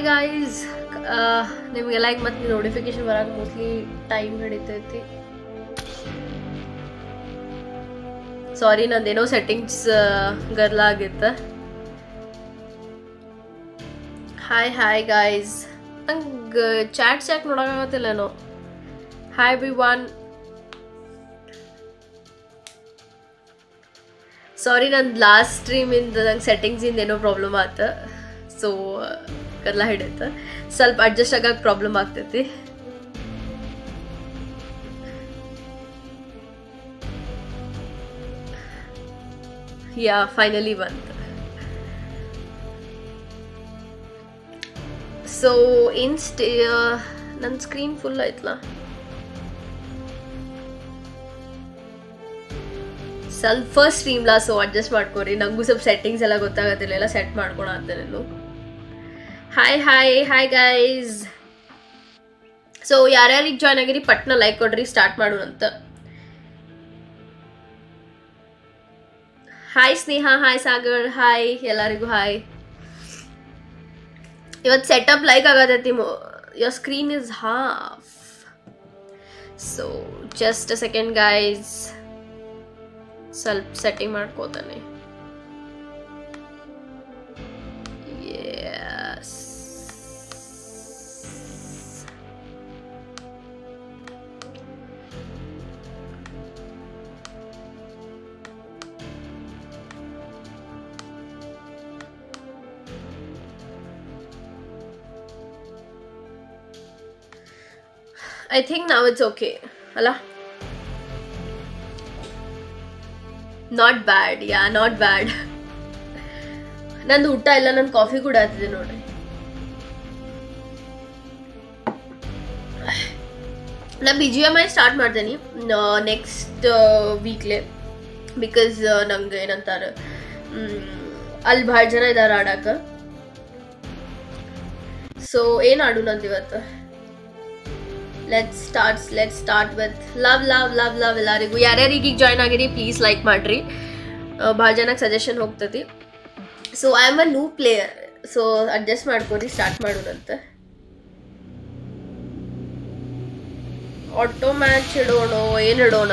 Hi guys ನಿಮಗೆಲ್ಲ ಈಗ ಮತ್ತೆ ನೋಟಿಫಿಕೇಶನ್ ಬರೋಕೆ ಮೋಸ್ಟ್ಲಿ ಟೈಮ್ ಹಿಡಿತೈತಿ ಸಾರಿ ನಂದೇನೋ ಸೆಟ್ಟಿಂಗ್ಸ್ ಗರ್ಲ ಆಗಿತ್ತು ಹಾಯ್ ಹಾಯ್ ಗಾಯ್ಸ್ ನಂಗೆ ಚಾಟ್ಸ್ ಯಾಕೆ ನೋಡೋಕ್ಕಾಗತ್ತಿಲ್ಲೇನೋ. ಹಾಯ್ ಬಿ ಒನ್ ಸಾರಿ ನನ್ನ ಲಾಸ್ಟ್ ಸ್ಟ್ರೀಮಿಂದ ನಂಗೆ ಸೆಟ್ಟಿಂಗ್ಸಿಂದ ಏನೋ ಪ್ರಾಬ್ಲಮ್ ಆತ. ಸೊ ಕರ್ಲ ಹಿಡಿತ ಸ್ವಲ್ಪ ಅಡ್ಜಸ್ಟ್ ಆಗಕ್ಕೆ ಪ್ರಾಬ್ಲಮ್ ಆಗ್ತೈತಿ. ಯಾ ಫೈನಲಿ ಬಂತು. ಸೊ ಇನ್ ಸ್ಟೇ ನನ್ನ ಸ್ಕ್ರೀನ್ ಫುಲ್ ಆಯ್ತಲ್ಲ? ಸ್ವಲ್ಪ ಫಸ್ಟ್ ಸ್ಟ್ರೀಮ್ಲಾ ಸೊ ಅಡ್ಜಸ್ಟ್ ಮಾಡ್ಕೊರಿ. ನಂಗೂ ಸ್ವಲ್ಪ ಸೆಟ್ಟಿಂಗ್ಸ್ ಎಲ್ಲ ಗೊತ್ತಾಗತ್ತಿಲ್ಲ ಎಲ್ಲ ಸೆಟ್ ಮಾಡ್ಕೊಳ ನಾನು. Hi hi hi guys so ಯಾರ್ಯಾರಿಗೆ ಜಾಯ್ನ್ ಆಗಿರಿ, ಪಟ್ನ ಲೈಕ್ ಕೊಡ್ರಿ ಸ್ಟಾರ್ಟ್ ಮಾಡೋಣ ಅಂತ. Hi Sneha. Hi Sagar. Hi ಎಲ್ಲರಿಗೂ ಹಾಯ್ ಇವತ್ತು ಸೆಟಪ್ ಲೈಕ್ ಆಗತೈತಿ your screen is half so just a second guys ಸ್ವಲ್ಪ ಸೆಟ್ಟಿಂಗ್ ಮಾಡ್ಕೋತಾನೆ. I think now it's okay. ಅಲ್ಲ not bad yeah not bad ನಂದು ಊಟ ಇಲ್ಲ ನನ್ನ ಕಾಫಿ ಕೂಡ ಆಗ್ತಿದೆ ನೋಡ್ರಿ. ನಾ B G M I start ಮಾಡ್ತೇನೆ ನೆಕ್ಸ್ಟ್ ವೀಕ್ಲೆ ಬಿಕಾಸ್ ನಂಗೆ ಏನಂತಾರೆ ಅಲ್ಲಿ ಭಾಳ ಜನ ಇದ್ದಾರೆ ಆಡಕ್ಕೆ. ಸೊ ಏನು ಆಡು ನಂದು ಇವತ್ತು? Let starts let start with love love love love ಎಲ್ಲರಿಗೂ. ಯಾರ್ಯಾರಿಗೆ ಈಗ ಜಾಯ್ನ್ ಆಗಿರಿ ಪ್ಲೀಸ್ ಲೈಕ್ ಮಾಡ್ರಿ. ಭಾಳ ಜನಕ್ಕೆ suggestion ಹೋಗ್ತೈತಿ. So I am a new player so adjust ಮಾಡ್ಕೊರಿ ಸ್ಟಾರ್ಟ್ ಮಾಡೋದಂತ. ಆಟೋ ಮ್ಯಾಚ್ ಇಡೋಣ, ಏನು ಇಡೋಣ?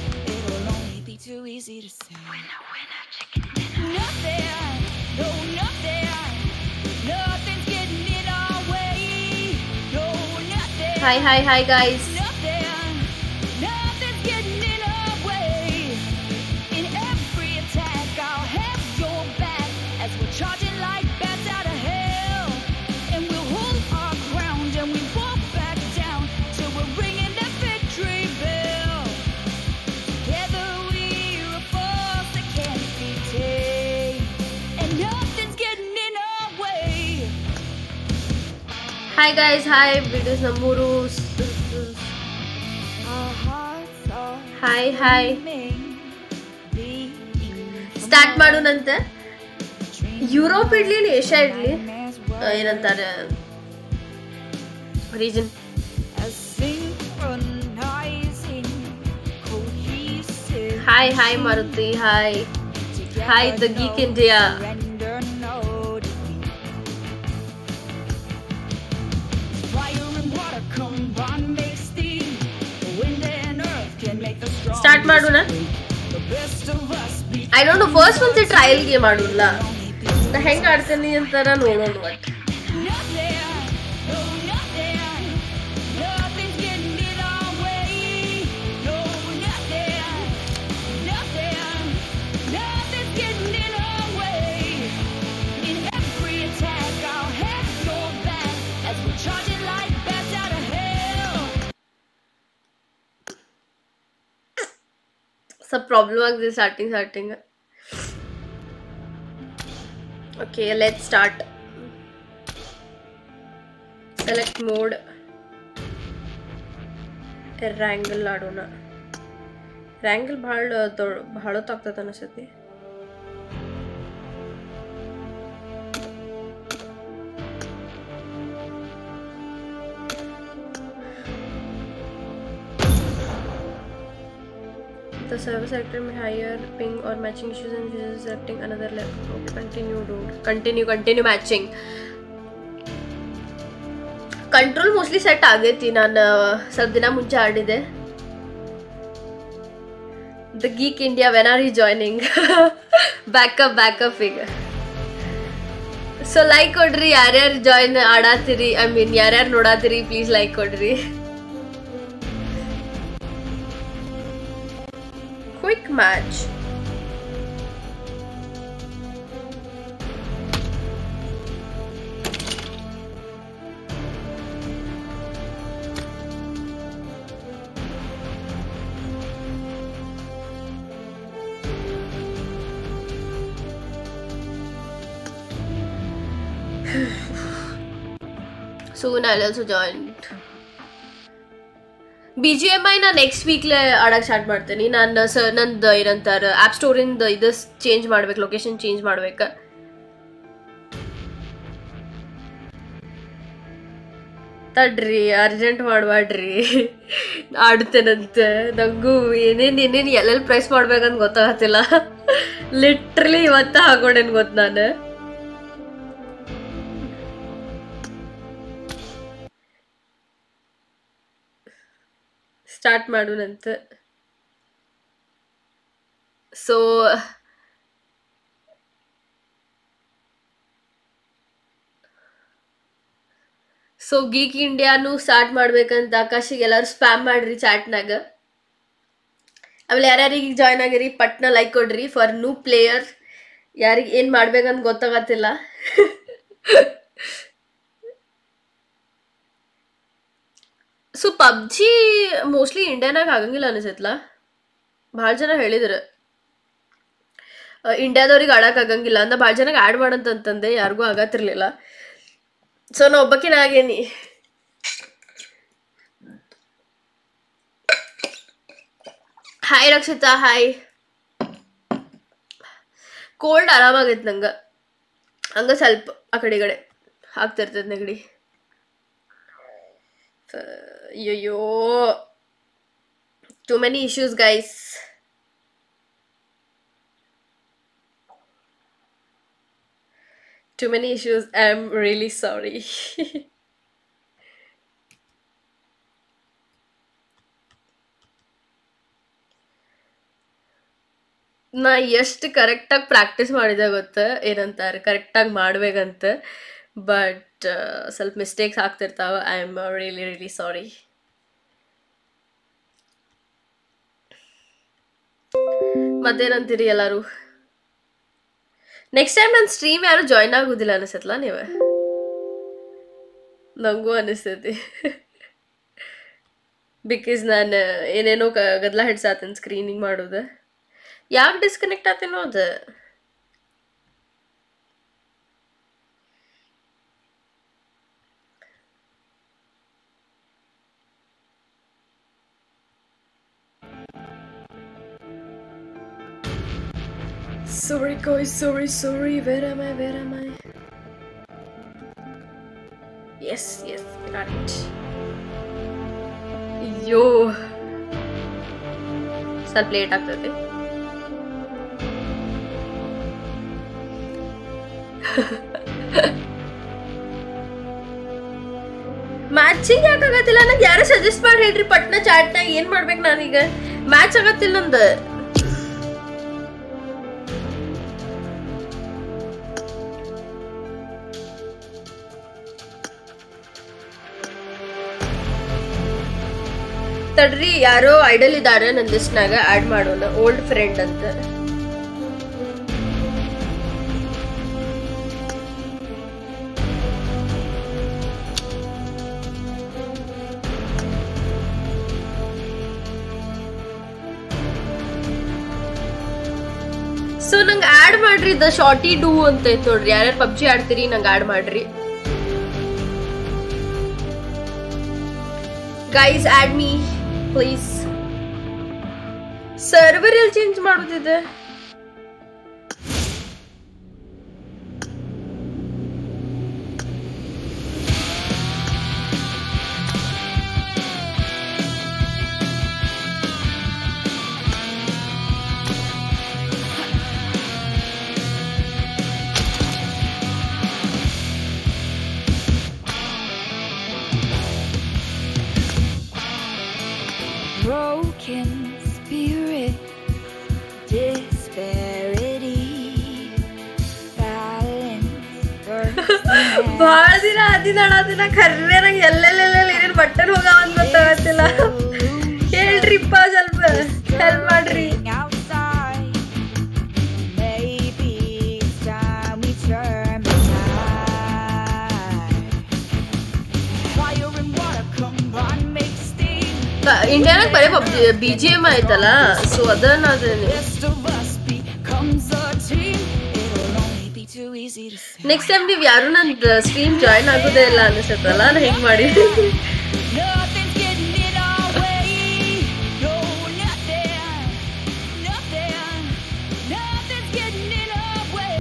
easy to say. Chicken dinner. Nothing, no nothing, nothing's getting our way. No nothing. Hi, hi, hi, guys. Hi guys hi videos ನಮ್ಮೂರು Our hearts are hi hi beaming, beating start ಮಾಡೋಣಂತೆ Europe ಇಡ್ಲಿ ಇಲ್ಲ Asia ಇಡ್ಲಿ nightmares ಆ, ಏನಂತಾರೆ region as synchronizing, cohesive. Hi hi Maruti hi Hi, the Geek India. Start ಮಾಡೋಣ. I don't know first ಒಂದ್ಸತಿ trial ಮಾಡೋಣ ಹೆಂಗೆ ಆಡ್ತೀನಿ ಅಂತಾರ ನೋಡೋಣ. ಸ್ವಲ್ಪ ಪ್ರಾಬ್ಲಮ್ ಆಗಿದೆ starting starting okay let start select mode Erangel ಆಡೋಣ ರ್ಯಾಂಗಲ್ ಭಾಳ ದೊಡ್ಡ ಭಾಳ ಹೊತ್ತಾಗ್ತದೆ ಅನಿಸ್ತೈತಿ The server sector may higher ping or matching issues and user selecting another level. Okay, continue dude. Continue, continue matching. Control mostly set ಆಗೈತಿ ನಾನು ಸ್ವಲ್ಪ ದಿನ ಮುಂಚೆ ಆಡಿದೆ the geek India when are you joining backup backup ಈಗ so like ಕೊಡ್ರಿ ಯಾರ್ಯಾರು join ಆಡಾತಿರಿ I mean ಯಾರ್ಯಾರು ನೋಡಾತಿರಿ ಪ್ಲೀಸ್ ಲೈಕ್ ಕೊಡ್ರಿ quick match. Soon I'll also. B G M I ನಾ ನೆಕ್ಸ್ಟ್ ವೀಕ್ಲೇ ಆಡಕ್ಕೆ ಸ್ಟಾರ್ಟ್ ಮಾಡ್ತೀನಿ. ನಾನು, ಸ, ನಂದು ಏನಂತಾರೆ ಆ್ಯಪ್ ಸ್ಟೋರಿಂದ ಇದು ಚೇಂಜ್ ಮಾಡ್ಬೇಕು ಲೊಕೇಶನ್ ಚೇಂಜ್ ಮಾಡ್ಬೇಕು. ತಡ್ರಿ ಅರ್ಜೆಂಟ್ ಮಾಡಬೇಡ್ರಿ ಆಡ್ತೇನಂತೆ. ನಂಗೂ ಏನೇನು ಏನೇನು ಎಲ್ಲೆಲ್ಲಿ ಪ್ರೈಸ್ ಮಾಡ್ಬೇಕಂತ ಗೊತ್ತಾಗತ್ತಿಲ್ಲ ಲಿಟ್ರಲಿ ಇವತ್ತ ಹಾಕೊಂಡೇನು ಗೊತ್ತು ನಾನು. ಸ್ಟಾರ್ಟ್ ಮಾಡೋಣಂತೆ. ಸೊ ಸೊ ಗೀಕ್ ಇಂಡಿಯಾನು ಸ್ಟಾರ್ಟ್ ಮಾಡ್ಬೇಕಂತ ಆಕಾಶಿಗೆ ಎಲ್ಲರೂ ಸ್ಪ್ಯಾಮ್ ಮಾಡ್ರಿ ಚಾಟ್ನಾಗ ಆಮೇಲೆ ಯಾರ್ಯಾರಿಗೆ ಜಾಯ್ನ್ ಆಗಿರಿ, ಪಟ್ನ ಲೈಕ್ ಕೊಡ್ರಿ ಫಾರ್ ನ್ಯೂ ಪ್ಲೇಯರ್ ಯಾರಿಗೆ ಏನು ಮಾಡ್ಬೇಕಂತ ಗೊತ್ತಾಗತ್ತಿಲ್ಲ. ಸೊ ಪಬ್ಜಿ ಮೋಸ್ಟ್ಲಿ ಇಂಡಿಯಾನಾಗ ಆಗಂಗಿಲ್ಲ ಅನಿಸೈತ್ಲ? ಭಾಳ ಜನ ಹೇಳಿದ್ರು. ಇಂಡಿಯಾದವ್ರಿಗೆ ಆಡಕ್ಕೆ ಆಗಂಗಿಲ್ಲ ಅಂದ ಭಾಳ ಜನಕ್ಕೆ ಆ್ಯಡ್ ಮಾಡಂತಂತಂದೆ ಯಾರಿಗೂ ಆಗತ್ತಿರಲಿಲ್ಲ. ಸೊ ನಾ ಒಬ್ಬಕಿನ ಆಗೇನಿ. ಹಾಯ್ ರಕ್ಷಿತಾ ಹಾಯ್ ಕೋಲ್ಡ್ ಆರಾಮಾಗೈತೆ ನಂಗೆ. ಹಂಗೆ ಸ್ವಲ್ಪ ಆ ಕಡೆ ಕಡೆ ಆಗ್ತಿರ್ತೈತೆ ನೆಗಡಿ. ಅಯ್ಯಯ್ಯೋ. Too many issues guys too many issues issues. I'm really sorry. ನಾ ಎಷ್ಟು ಕರೆಕ್ಟಾಗಿ ಪ್ರಾಕ್ಟೀಸ್ ಮಾಡಿದೆ ಗೊತ್ತ? ಏನಂತಾರೆ? ಕರೆಕ್ಟಾಗಿ ಮಾಡ್ಬೇಕಂತ. ಬಟ್ ಸ್ವಲ್ಪ mistakes ಆಗ್ತಿರ್ತಾವೆ. I am really really sorry ಮತ್ತೇನಂತೀರಿ ಎಲ್ಲರೂ? ನೆಕ್ಸ್ಟ್ ಟೈಮ್ ನನ್ನ ಸ್ಟ್ರೀಮ್ ಯಾರು ಜಾಯ್ನ್ ಆಗೋದಿಲ್ಲ ಅನಿಸತ್ಲ ನೀವೇ? ನಂಗೂ ಅನಿಸ್ತೈತಿ. ಬಿಕಾಸ್ ನಾನು, ಏನೇನೋ ಗದ್ಲ ಹಿಡ್ಸಾತೀನಿ ಸ್ಕ್ರೀನಿಂಗ್ ಮಾಡೋದು. ಯಾಕೆ ಡಿಸ್ಕನೆಕ್ಟ್ ಆತೇನೋ ಅದು? Sorry guys, sorry, sorry. Where am I? Where am I? Yes, yes, I got it. ಅಯ್ಯೋ ಸ್ವಲ್ಪ ಲೇಟ್ ಆಗ್ತದೆ ಮ್ಯಾಚಿಂಗ್ ಯಾಕಾಗತ್ತಿಲ್ಲ ನಂಗೆ ಯಾರು ಸಜೆಸ್ಟ್ ಮಾಡಿ ಹೇಳ್ರಿ ಪಟ್ನ ಚಾಟ್ನಾಗ ಏನ್ ಮಾಡ್ಬೇಕು ನಾನೀಗ ಮ್ಯಾಚ್ ಆಗತ್ತಿಲ್ಲ ನಂದು ತಡ್ರಿ ಯಾರೋ ಐಡಲ್ ಇದಾರೆ ನನ್ನ ಲಿಸ್ಟ್ನಾಗ ಆಡ್ ಮಾಡೋಣ ಓಲ್ಡ್ ಫ್ರೆಂಡ್ ಅಂತ. ಸೊ ನಂಗೆ ಆಡ್ ಮಾಡ್ರಿ, ದ ಶಾರ್ಟಿ ಡೂ ಅಂತ ಐತೆ ನೋಡ್ರಿ. ಯಾರ್ಯಾರು ಪಬ್ಜಿ ಆಡ್ತೀರಿ, ನಂಗೆ ಆಡ್ ಮಾಡ್ರಿ. Guys add me please server ಎಲ್ಲಿ ಚೇಂಜ್ ಮಾಡೋದಿದೆ. ದಿನ ಆದಿನ ದಿನ ಖರ್ರೆ ನಂಗೆ ಎಲ್ಲೆಲ್ಲೆಲ್ಲ ಏನೇನು ಬಟ್ಟನ್ ಹೋಗಾವ ಅಂತ ಗೊತ್ತಾಗತ್ತಿಲ್ಲ ಹೇಳ್ರಿಪ್ಪ ಸ್ವಲ್ಪ ಹೆಲ್ಪ್ ಮಾಡ್ರಿ outside. Maybe it's time we turn the tide. Fire and water combine, make steam. ಇಂಡಿಯಾನಾಗ ಬರೀ ಪಬ್ಜಿ ಬಿ ಜಿ ಎಂ ಆಯ್ತಲ್ಲ ಸೊ ಅದನ್ನ ಅದೇನೆ ನೆಕ್ಸ್ಟ್ ಟೈಮ್ ನೀವು ಯಾರು ನನ್ನ ಸ್ಟ್ರೀಮ್ ಜಾಯಿನ್ ಆಗೋದೇ ಇಲ್ಲ ಅನಿಸುತ್ತಲ್ಲ ನಾನು ಹೆಂಗ್ ಮಾಡಿ Nothing's getting in our way. No, nothing, nothing, nothing's getting in our way.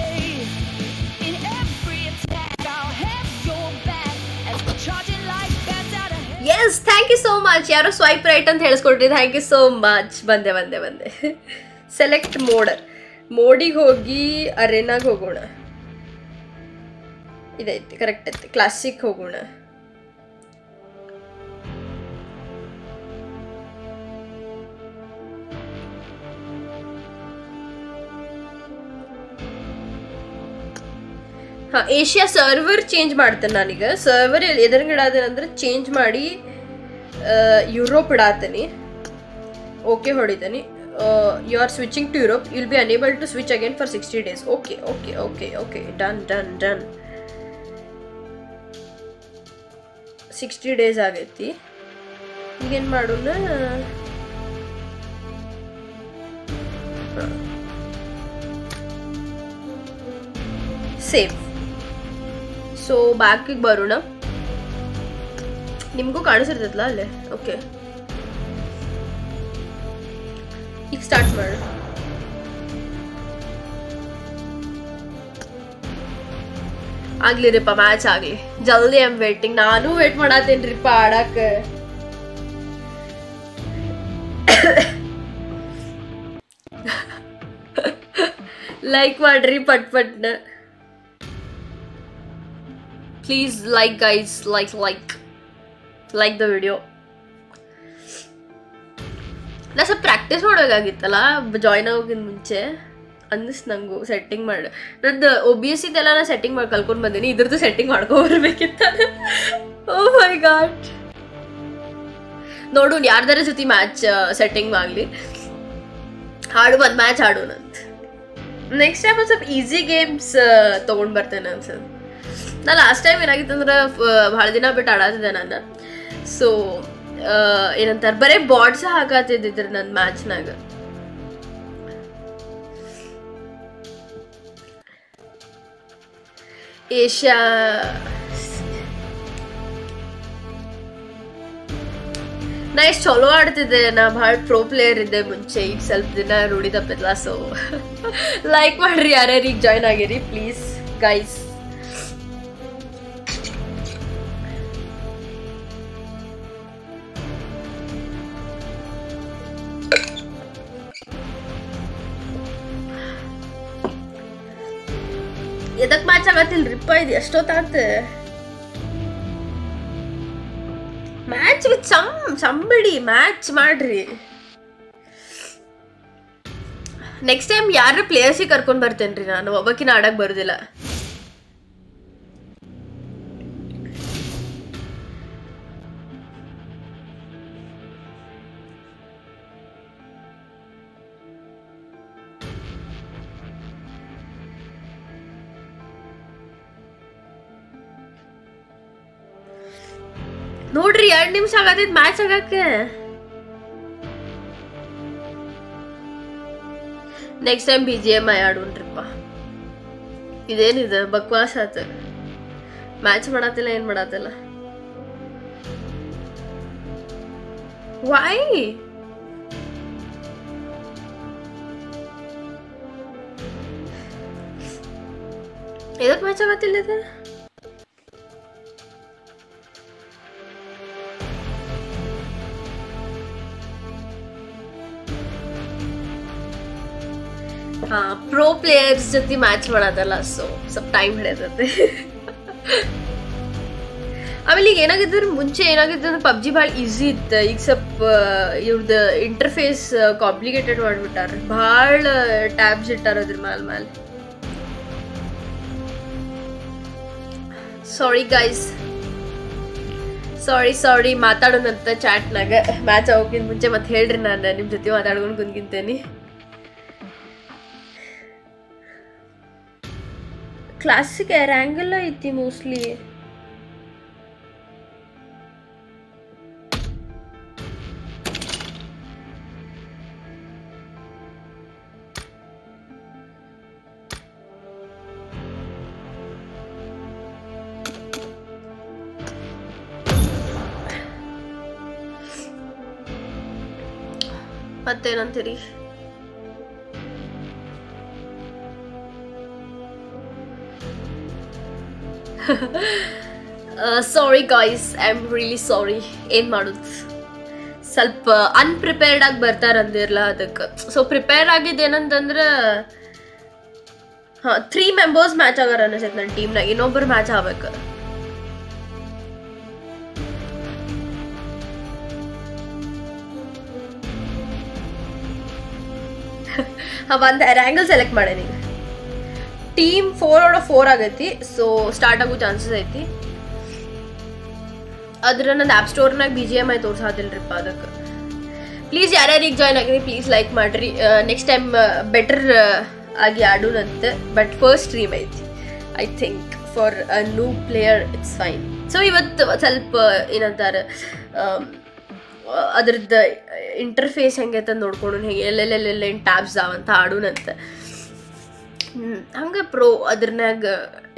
In every attack, I'll have your back as we're charging like bats out of hell. Yes thank you so much ಯಾರೋ swipe right ಅಂತ ಹೇಳಿಸ್ಕೊಟ್ರಿ thank you so much ಬಂದೆ ಬಂದೆ ಬಂದೆ select mode ಮೋಡಿಗೆ ಹೋಗಿ ಅರೆನಾಗ ಹೋಗೋಣ ಇದೈತಿ correct ಐತಿ classic ಹೋಗೋಣ. ಹಾ ಏಷ್ಯಾ ಸರ್ವರ್ ಚೇಂಜ್ ಮಾಡ್ತೇನೆ ನಾನೀಗ. ಸರ್ವರ್ ಎದುರುಗಡೆ ಅಂದ್ರೆ ಚೇಂಜ್ ಮಾಡಿ ಯುರೋಪ್ ಇಡಾತೀನಿ. ಓಕೆ ಹೊಡಿತೀನಿ. You are switching to Europe will be unable to switch again for sixty days okay okay okay okay done done done sixty days ಆಗೈತಿ. ಈಗೇನು ಮಾಡೋಣ? ಸೇವ್ ಸೊ ಬ್ಯಾಕಿಗೆ ಬರೋಣ. ನಿಮಗೂ ಕಾಣಿಸಿರ್ತೈತಲ್ಲ ಅಲ್ಲೇ? ಓಕೆ ಈಗ ಸ್ಟಾರ್ಟ್ ಮಾಡು ರೀಪಾ ಮ್ಯಾಚ್ ಆಗ್ಲಿ ಜಲ್ದಿ ಐಮ್ ವೇಟಿಂಗ್ ನಾನು ವೇಟ್ ಮಾಡತ್ತೇನ್ರಿಪ್ಪ ಆಡಾಕ. ಲೈಕ್ ಮಾಡ್ರಿ ಪಟ್ ಪಟ್ನ. Please like guys like like like the video ನಾ ಸ್ವಲ್ಪ ಪ್ರಾಕ್ಟೀಸ್ ಮಾಡಬೇಕಾಗಿತ್ತಲ್ಲ ಜಾಯ್ನ್ ಆಗೋಕ್ಕಿಂತ ಮುಂಚೆ. ಅನ್ನಿಸ್ ನಂಗು ಸೆಟ್ಟಿಂಗ್ ಮಾಡಿ, ನಂದು ಒ ಬಿ ಎಸ್ ಇದೆಲ್ಲ ನಾ ಸೆಟ್ಟಿಂಗ್ ಮಾಡಿ ಕಲ್ಕೊಂಡು ಬಂದೀನಿ, ಇದ್ರದ್ದು ಸೆಟ್ಟಿಂಗ್ ಮಾಡ್ಕೊಬರ್ಬೇಕಿತ್ತ ಓ ಮೈ ಗಾಡ್ ನೋಡು ಯಾರ್ದಾರ ಜೊತೆ ಮ್ಯಾಚ್ ಸೆಟ್ಟಿಂಗ್ ಆಗಲಿ, ಹಾಡು, ಒಂದು ಮ್ಯಾಚ್ ಆಡೋಣಂತ ನೆಕ್ಸ್ಟ್ ಟೈಮ್ ಒಂದು ಸ್ವಲ್ಪ ಈಸಿ ಗೇಮ್ಸ್ ತೊಗೊಂಡು ಬರ್ತೇನೆ ಸರ್ ನಾ ಲಾಸ್ಟ್ ಟೈಮ್ ಏನಾಗಿತ್ತು ಅಂದ್ರೆ ಭಾಳ ದಿನ ಬಿಟ್ಟು ಆಡಾತಿದ್ದೆ ನಾನು. ಸೊ ಏನಂತಾರೆ, ಬರೀ ಬಾಡ್ಸ ಹಾಕತ್ತಿದ್ದಿದ್ರು ನನ್ನ ಮ್ಯಾಚ್ನಾಗ ಏಷ್ಯಾ ನಾ ಎಷ್ಟು ಚಲೋ ಆಡ್ತಿದ್ದೆ ನಾ ಭಾಳ ಪ್ರೋ ಪ್ಲೇಯರ್ ಇದ್ದೆ ಮುಂಚೆ. ಈಗ ಸ್ವಲ್ಪ ದಿನ ರೂಢಿ ತಪ್ಪಿಲ್ಲ ಸೊ ಲೈಕ್ ಮಾಡ್ರಿ ಯಾರ್ಯಾರು ಈಗ ಜಾಯ್ನ್ ಆಗಿರಿ ಪ್ಲೀಸ್ ಗೈಸ್ ಎದಕ್ ಮ್ಯಾಚ್ ಆಗತ್ತಿಲ್ರಿಪ್ಪ ಇದು ಎಷ್ಟೊತ್ತಾತ match with some somebody match ಮಾಡ್ರಿ. ನೆಕ್ಸ್ಟ್ ಟೈಮ್ ಯಾರ ಪ್ಲೇಯರ್ಸಿಗೆ ಕರ್ಕೊಂಡ್ ಬರ್ತೇನ್ರಿ ನಾನು? ಒಬ್ಬಕಿನ ಆಡಕ್ಕೆ ಬರುದಿಲ್ಲ. ನೋಡ್ರಿ, ಎರಡ್ ನಿಮಿಷ ಆಗದಿದ್ ಮ್ಯಾಚ್ ಆಗಕ್ಕೆ next time B G M I ಆಡೋಣ್ರಿಪ್ಪ. ಇದೇನಿದೆ, ಬಕ್ವಾಸ್ ಆತ. ಮ್ಯಾಚ್ ಮಾಡತ್ತಿಲ್ಲ ಏನ್ ಮಾಡತ್ತಿಲ್ಲ ವೈ ಎದಕ್ ಮ್ಯಾಚ್ ಆಗತ್ತಿಲ್ಲ ಇದು? ಪ್ರೋ ಪ್ಲೇಯರ್ಸ್ ಜೊತೆ ಮ್ಯಾಚ್ ಮಾಡೋದಲ್ಲ ಸೊ ಸ್ವಲ್ಪ ಟೈಮ್ ಹಿಡಿಯತ್ತೆ. ಆಮೇಲೆ ಈಗ ಏನಾಗಿದ್ರೆ ಮುಂಚೆ ಏನಾಗಿತ್ತು ಅಂದ್ರೆ ಪಬ್ಜಿ ಭಾಳ ಈಸಿ ಇತ್ತು. ಈಗ ಸ್ವಲ್ಪ ಇವ್ರದ್ದು ಇಂಟರ್ಫೇಸ್ ಕಾಂಪ್ಲಿಕೇಟೆಡ್ ಮಾಡ್ಬಿಟ್ಟಾರ. ಭಾಳ ಟ್ಯಾಬ್ಸ್ ಇಟ್ಟಾರ ಅದ್ರ ಮ್ಯಾಲ ಮ್ಯಾಲ. ಸಾರಿ ಗೈಸ್ ಸಾರಿ ಸಾರಿ ಮಾತಾಡೋಣಂತ ಚಾಟ್ನಾಗ ಮ್ಯಾಚ್ ಆಗೋಕ್ಕಿಂತ ಮುಂಚೆ ಮತ್ತೆ ಹೇಳ್ರಿ ನಾನು ನಿಮ್ಮ ಜೊತೆ ಮಾತಾಡ್ಕೊಂಡು ಕುಂದ್ಕಿಂತೇನಿ ಕ್ಲಾಸಿಕ್ ರ್ಯಾಂಗಲ್ ಐತಿ mostly ಮತ್ತೇನಂತೀರಿ sorry guys I am really sorry ಏನು ಮಾಡೋದು? ಸ್ವಲ್ಪ ಅನ್ಪ್ರಿಪೇರ್ಡ್ ಆಗಿ ಬರ್ತಾರಂದಿರಲ್ಲ ಅದಕ್ಕೆ. ಸೊ ಪ್ರಿಪೇರ್ ಆಗಿದ್ದೇನಂತಂದ್ರೆ ಹಾಂ ತ್ರೀ ಮೆಂಬರ್ಸ್ ಮ್ಯಾಚ್ ಆಗಾರ ಅನಿಸೈತೆ ನನ್ನ ಟೀಮ್ನಾಗ ಇನ್ನೊಬ್ಬರು ಮ್ಯಾಚ್ ಆಗ್ಬೇಕು. ಒಂದು ಆ್ಯಂಗಲ್ ಸೆಲೆಕ್ಟ್ ಮಾಡೇನಿ ಟೀಮ್ ಫೋರ್ ಔಟ್ ಫೋರ್ ಆಗೈತಿ ಸೊ ಸ್ಟಾರ್ಟ್ ಆಗೋ ಚಾನ್ಸಸ್ ಐತಿ. ಅದ್ರ ನನ್ನ ಆ್ಯಪ್ ಸ್ಟೋರ್ನಾಗ ಬಿ ಜಿ ಎಂ ಐ ತೋರ್ಸಾದಿಲ್ರಿಪ್ಪ ಅದಕ್ಕೆ. ಪ್ಲೀಸ್ ಯಾರ್ಯಾರು ಈಗ ಜಾಯ್ನ್ ಆಗಿರಿ ಪ್ಲೀಸ್ ಲೈಕ್ ಮಾಡ್ರಿ. ನೆಕ್ಸ್ಟ್ ಟೈಮ್ ಬೆಟರ್ ಆಗಿ ಆಡೋಣಂತೆ ಬಟ್ ಫಸ್ಟ್ ಸ್ಟ್ರೀಮ್ ಐತಿ. I think for a new player it's fine so ಇವತ್ತು ಸ್ವಲ್ಪ ಏನಂತಾರೆ ಅದ್ರದ್ದು ಇಂಟರ್ಫೇಸ್ ಹೆಂಗೈತೆ ನೋಡ್ಕೊಂಡು ಹೆಂಗೆ. ಎಲ್ಲೆಲ್ಲೆಲ್ಲೆಲ್ಲ ಏನು ಟ್ಯಾಬ್ಸ್ ಅವಂತ ಆಡೋಣಂತ ಹಂಗೆ ಪ್ರೋ ಅದ್ರನ್ಯಾಗ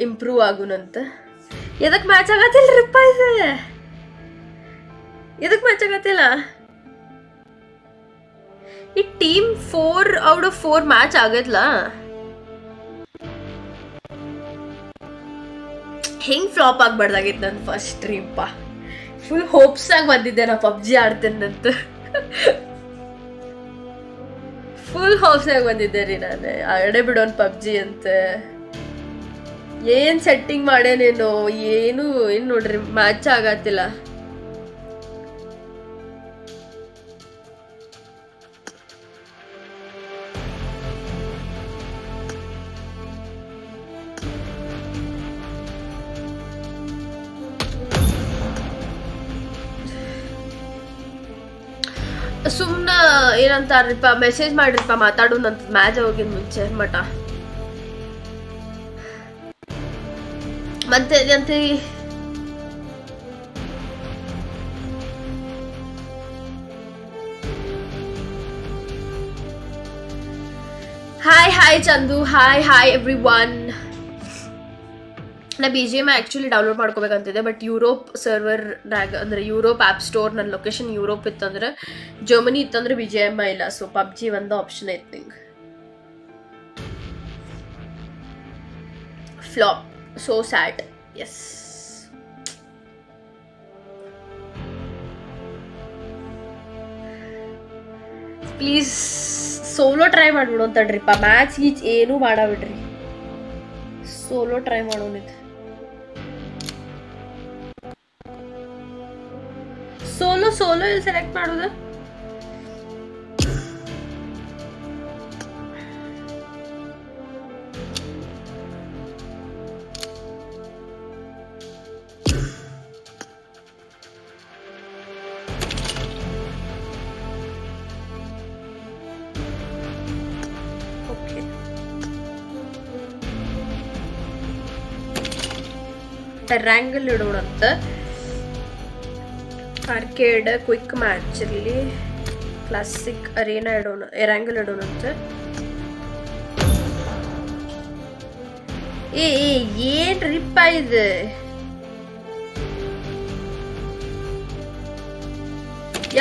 ಇಂಪ್ರೂವ್ ಆಗುನಂತ. ಎದಕ್ಕೆ ಮ್ಯಾಚ್ ಆಗತ್ತಿಲ್ರಿಪ್ಪ ಇದು? ಎದಕ್ಕೆ ಮ್ಯಾಚ್ ಆಗತ್ತಿಲ್ಲ? ಈ team four out of four match ಆಗತ್ಲ? ಹೆಂಗ್ ಫ್ಲಾಪ್ ಆಗ್ಬಾರ್ದಾಗಿತ್ತು ನನ್ನ ಫಸ್ಟ್ ಸ್ಟ್ರೀಮ್ಪ ಫುಲ್ ಹೋಪ್ಸ್ ಆಗಿ ಬಂದಿದ್ದೆ ನಾ ಪಬ್ಜಿ ಆಡ್ತೇನಂತ. ಫುಲ್ ಹೋಪ್ಸ್ ಆಗಿ ಬಂದಿದ್ದೆ ರೀ ನಾನು ಅಡೆ ಬಿಡೋನ್ ಪಬ್ಜಿ ಅಂತ. ಏನ್ ಸೆಟ್ಟಿಂಗ್ ಮಾಡೇನೇನೋ ಏನು ಏನು ನೋಡ್ರಿ ಮ್ಯಾಚ್ ಆಗತ್ತಿಲ್ಲ. ಏನಂತಾರ್ರಿಪ್ಪ ಮೆಸೇಜ್ ಮಾಡ್ರಿಪ್ಪ ಮಾತಾಡೋಣಂತ ಮ್ಯಾಚ್ ಹೋಗಿದ್ ಮುಂಚೆ ಮಟ ಮತ್ತೆ ಅಂತ hi hi Chandu. Hi hi everyone ನಾ B G M actually download ಮಾಡ್ಕೋಬೇಕಂತಿದೆ but Europe ಸರ್ವರ್ನಾಗ ಅಂದ್ರೆ ಯುರೋಪ್ ಆ್ಯಪ್ ಸ್ಟೋರ್ ನನ್ನ ಲೊಕೇಶನ್ ಯುರೋಪ್ ಇತ್ತಂದ್ರೆ ಜರ್ಮನಿ ಇತ್ತಂದ್ರೆ ಬಿ ಜಿ ಎಂ ಇಲ್ಲ ಸೊ ಪಬ್ಜಿ ಒಂದು ಆಪ್ಷನ್ ಐತೆ ನಿಂಗೆ. Flop so sad yes please solo try ಮಾಡ್ಬಿಡು ಅಂತಡ್ರಿಪ್ಪ ಮ್ಯಾಚ್ ಗೀಚ್ ಏನೂ ಮಾಡಬಿಡ್ರಿ. ಸೋಲೋ ಟ್ರೈ ಮಾಡೋನಿದೆ ಸೋಲೋ ಸೋಲೋ ಇಲ್ಲಿ ಸೆಲೆಕ್ಟ್ ಮಾಡೋದು? ರ್ಯಾಂಗಲ್ ಇಡೋಣಂತ. ಆರ್ಕೇಡ್ ಕ್ವಿಕ್ ಮ್ಯಾಚ್ ಇರಲಿ ಕ್ಲಾಸಿಕ್ ಅರೇನಾ ಇಡೋಣ ಎರಾಂಗಲ್ ಇಡೋಣಂತೆ ಏ ಏನ್ ರಿಪ್ಪ ಇದು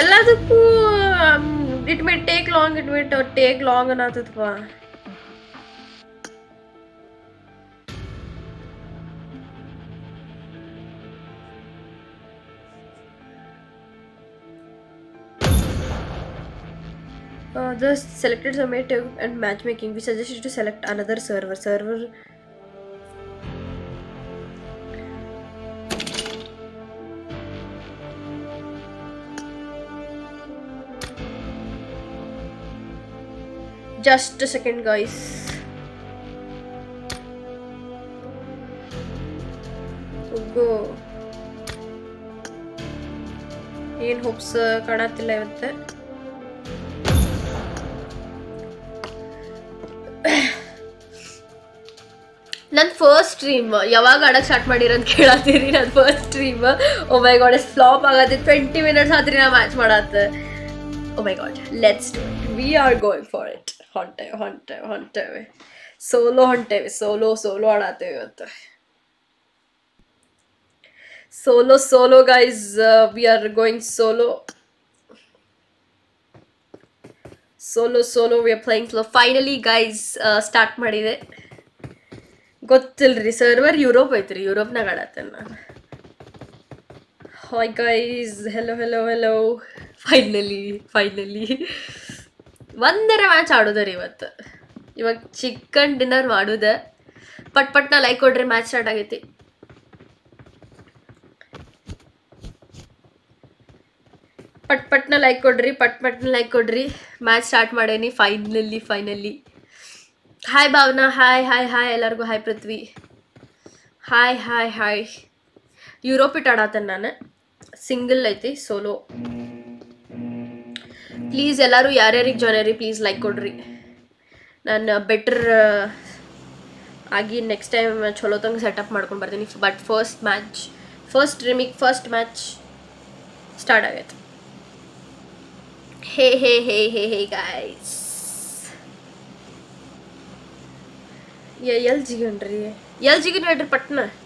ಎಲ್ಲದಕ್ಕೂ it may take long it may take long ಅನ್ನತ್ತದಪ್ಪ Uh, the selected summative and matchmaking. We suggest you to select another server. Server. Just a second, guys. Go. ಏನ್ hopes ಕಾಣತ್ತಿಲ್ಲ ಇವತ್ತು ನನ್ನ ಫಸ್ಟ್ ಸ್ಟ್ರೀಮ್ ಯಾವಾಗ ಆಡಕ್ ಸ್ಟಾರ್ಟ್ ಮಾಡಿರ ಕೇಳತ್ತೀರಿ ನನ್ನ first stream oh my god ಎಷ್ಟು flop ಆಗತ್ತೆ. ಟ್ವೆಂಟಿ ಮಿನಿಟ್ಸ್ ಆದ್ರಿ ನಾ ಮ್ಯಾಚ್ ಮಾಡತ್ತೆ. ಓ my god let's do it we are going for it ಹೊಂಟೇವೆ ಹೊಂಟೇವೆ ಹೊಂಟೇವೆ. ಸೋಲೋ ಹೊಂಟೇವೆ. ಸೋಲೋ ಸೋಲೋ ಆಡತ್ತೇವೆ ಇವತ್ತು. Solo solo guys we are going solo solo solo we are playing slow finally guys start ಮಾಡಿದೆ. ಗೊತ್ತಿಲ್ರಿ ಸರ್ವರ್ ಯುರೋಪ್ ಐತ್ರಿ ಯುರೋಪ್ನಾಗ ಆಡತ್ತೇನೆ ನಾನು. Hi guys hello hello hello finally finally ಒಂದರ ಮ್ಯಾಚ್ ಆಡೋದರಿ ಇವತ್ತು. ಇವಾಗ ಚಿಕನ್ ಡಿನ್ನರ್ ಮಾಡೋದ. ಪಟ್ ಪಟ್ನ ಲೈಕ್ ಕೊಡ್ರಿ ಮ್ಯಾಚ್ ಸ್ಟಾರ್ಟ್ ಆಗೈತಿ. ಪಟ್ ಪಟ್ನ ಲೈಕ್ ಕೊಡ್ರಿ, ಪಟ್ ಪಟ್ನ ಲೈಕ್ ಕೊಡ್ರಿ. ಮ್ಯಾಚ್ ಸ್ಟಾರ್ಟ್ ಮಾಡೇನಿ finally finally hi Bhavana hi hi hi ಎಲ್ಲರಿಗೂ hi Prithvi hi hi hi Europe it ಆಡತ್ತೇನೆ ನಾನು. ಸಿಂಗಲ್ ಐತಿ ಸೋಲೋ ಪ್ಲೀಸ್ ಎಲ್ಲರೂ ಯಾರ್ಯಾರಿಗೆ ಜಾಯ್ನರಿ ಪ್ಲೀಸ್ ಲೈಕ್ ಕೊಡ್ರಿ. ನಾನು ಬೆಟರ್ ಆಗಿ ನೆಕ್ಸ್ಟ್ ಟೈಮ್ ಚಲೋ ತಂಗ ಸೆಟಪ್ ಮಾಡ್ಕೊಂಡು ಬರ್ತೀನಿ. ಬಟ್ ಫಸ್ಟ್ ಮ್ಯಾಚ್ ಫಸ್ಟ್ ಡ್ರೀಮಿಗೆ ಫಸ್ಟ್ ಮ್ಯಾಚ್ ಸ್ಟಾರ್ಟ್ ಆಗೈತೆ. ಹೇ ಹೇ ಹೇ ಹೇ ಹೇ ಗಾಯ್ಸ್ ये एल जी की अंडर ही है एल जी की अंडर पटना है।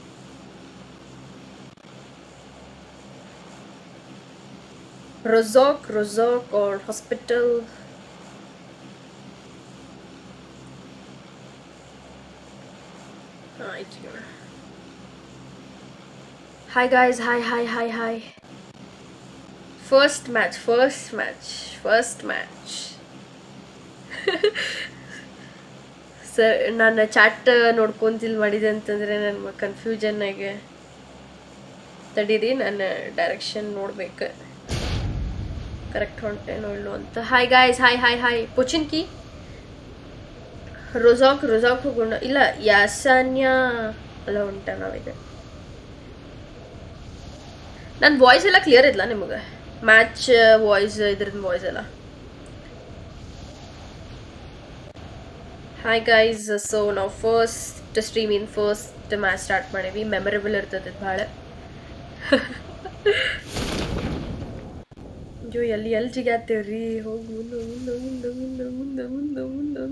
रोजोक रोजोक और hospital hi guys hi hi hi hi first match first match first match sir ನಾನು ಚಾಟ್ ನೋಡ್ಕೊಂತಿಲ್ ಮಾಡಿದೆ ಅಂತಂದರೆ ನನ್ನ ಕನ್ಫ್ಯೂಷನ್ ಆಗಿ ತಡೀರಿ ನಾನು ಡೈರೆಕ್ಷನ್ ನೋಡ್ಬೇಕು. ಕರೆಕ್ಟ್ ಹೊಂಟೇನೋ ಇಲ್ಲೋ ಅಂತ. Hi guys hi hi hi ಪುಚಿನ್ಕಿ ರೊಜಾಕ್ ರೊಜಾಕ್ ಹೋಗೋಣ. ಇಲ್ಲ, ಯಾಸಾನ್ಯ? ಅಲ್ಲ ಉಂಟ ನಾವೀಗ ನನ್ನ ವಾಯ್ಸ್ ಎಲ್ಲ ಕ್ಲಿಯರ್ ಇದ್ಲ ನಿಮಗೆ? ಮ್ಯಾಚ್ ವಾಯ್ಸ್ ಇದ್ರದ್ದು ವಾಯ್ಸ್ ಎಲ್ಲ? ಹಾಯ್ ಗೈಸ್ ಸೊ ನಾವು first stream in first match start ಮಾಡೀವಿ ಮೆಮೊರೇಬಲ್ ಇರ್ತದೆ ಭಾಳ ಅಯ್ಯೋ ಎಲ್ಲಿ ಎಲ್ಲಿ ಜಿಗ್ಯಾತೀವ್ರಿ ಹೋಗಿ ಮುಂದೆ ಮುಂದೆ ಮುಂದೆ ಮುಂದೆ ಮುಂದೆ ಮುಂದೆ ಮುಂದೆ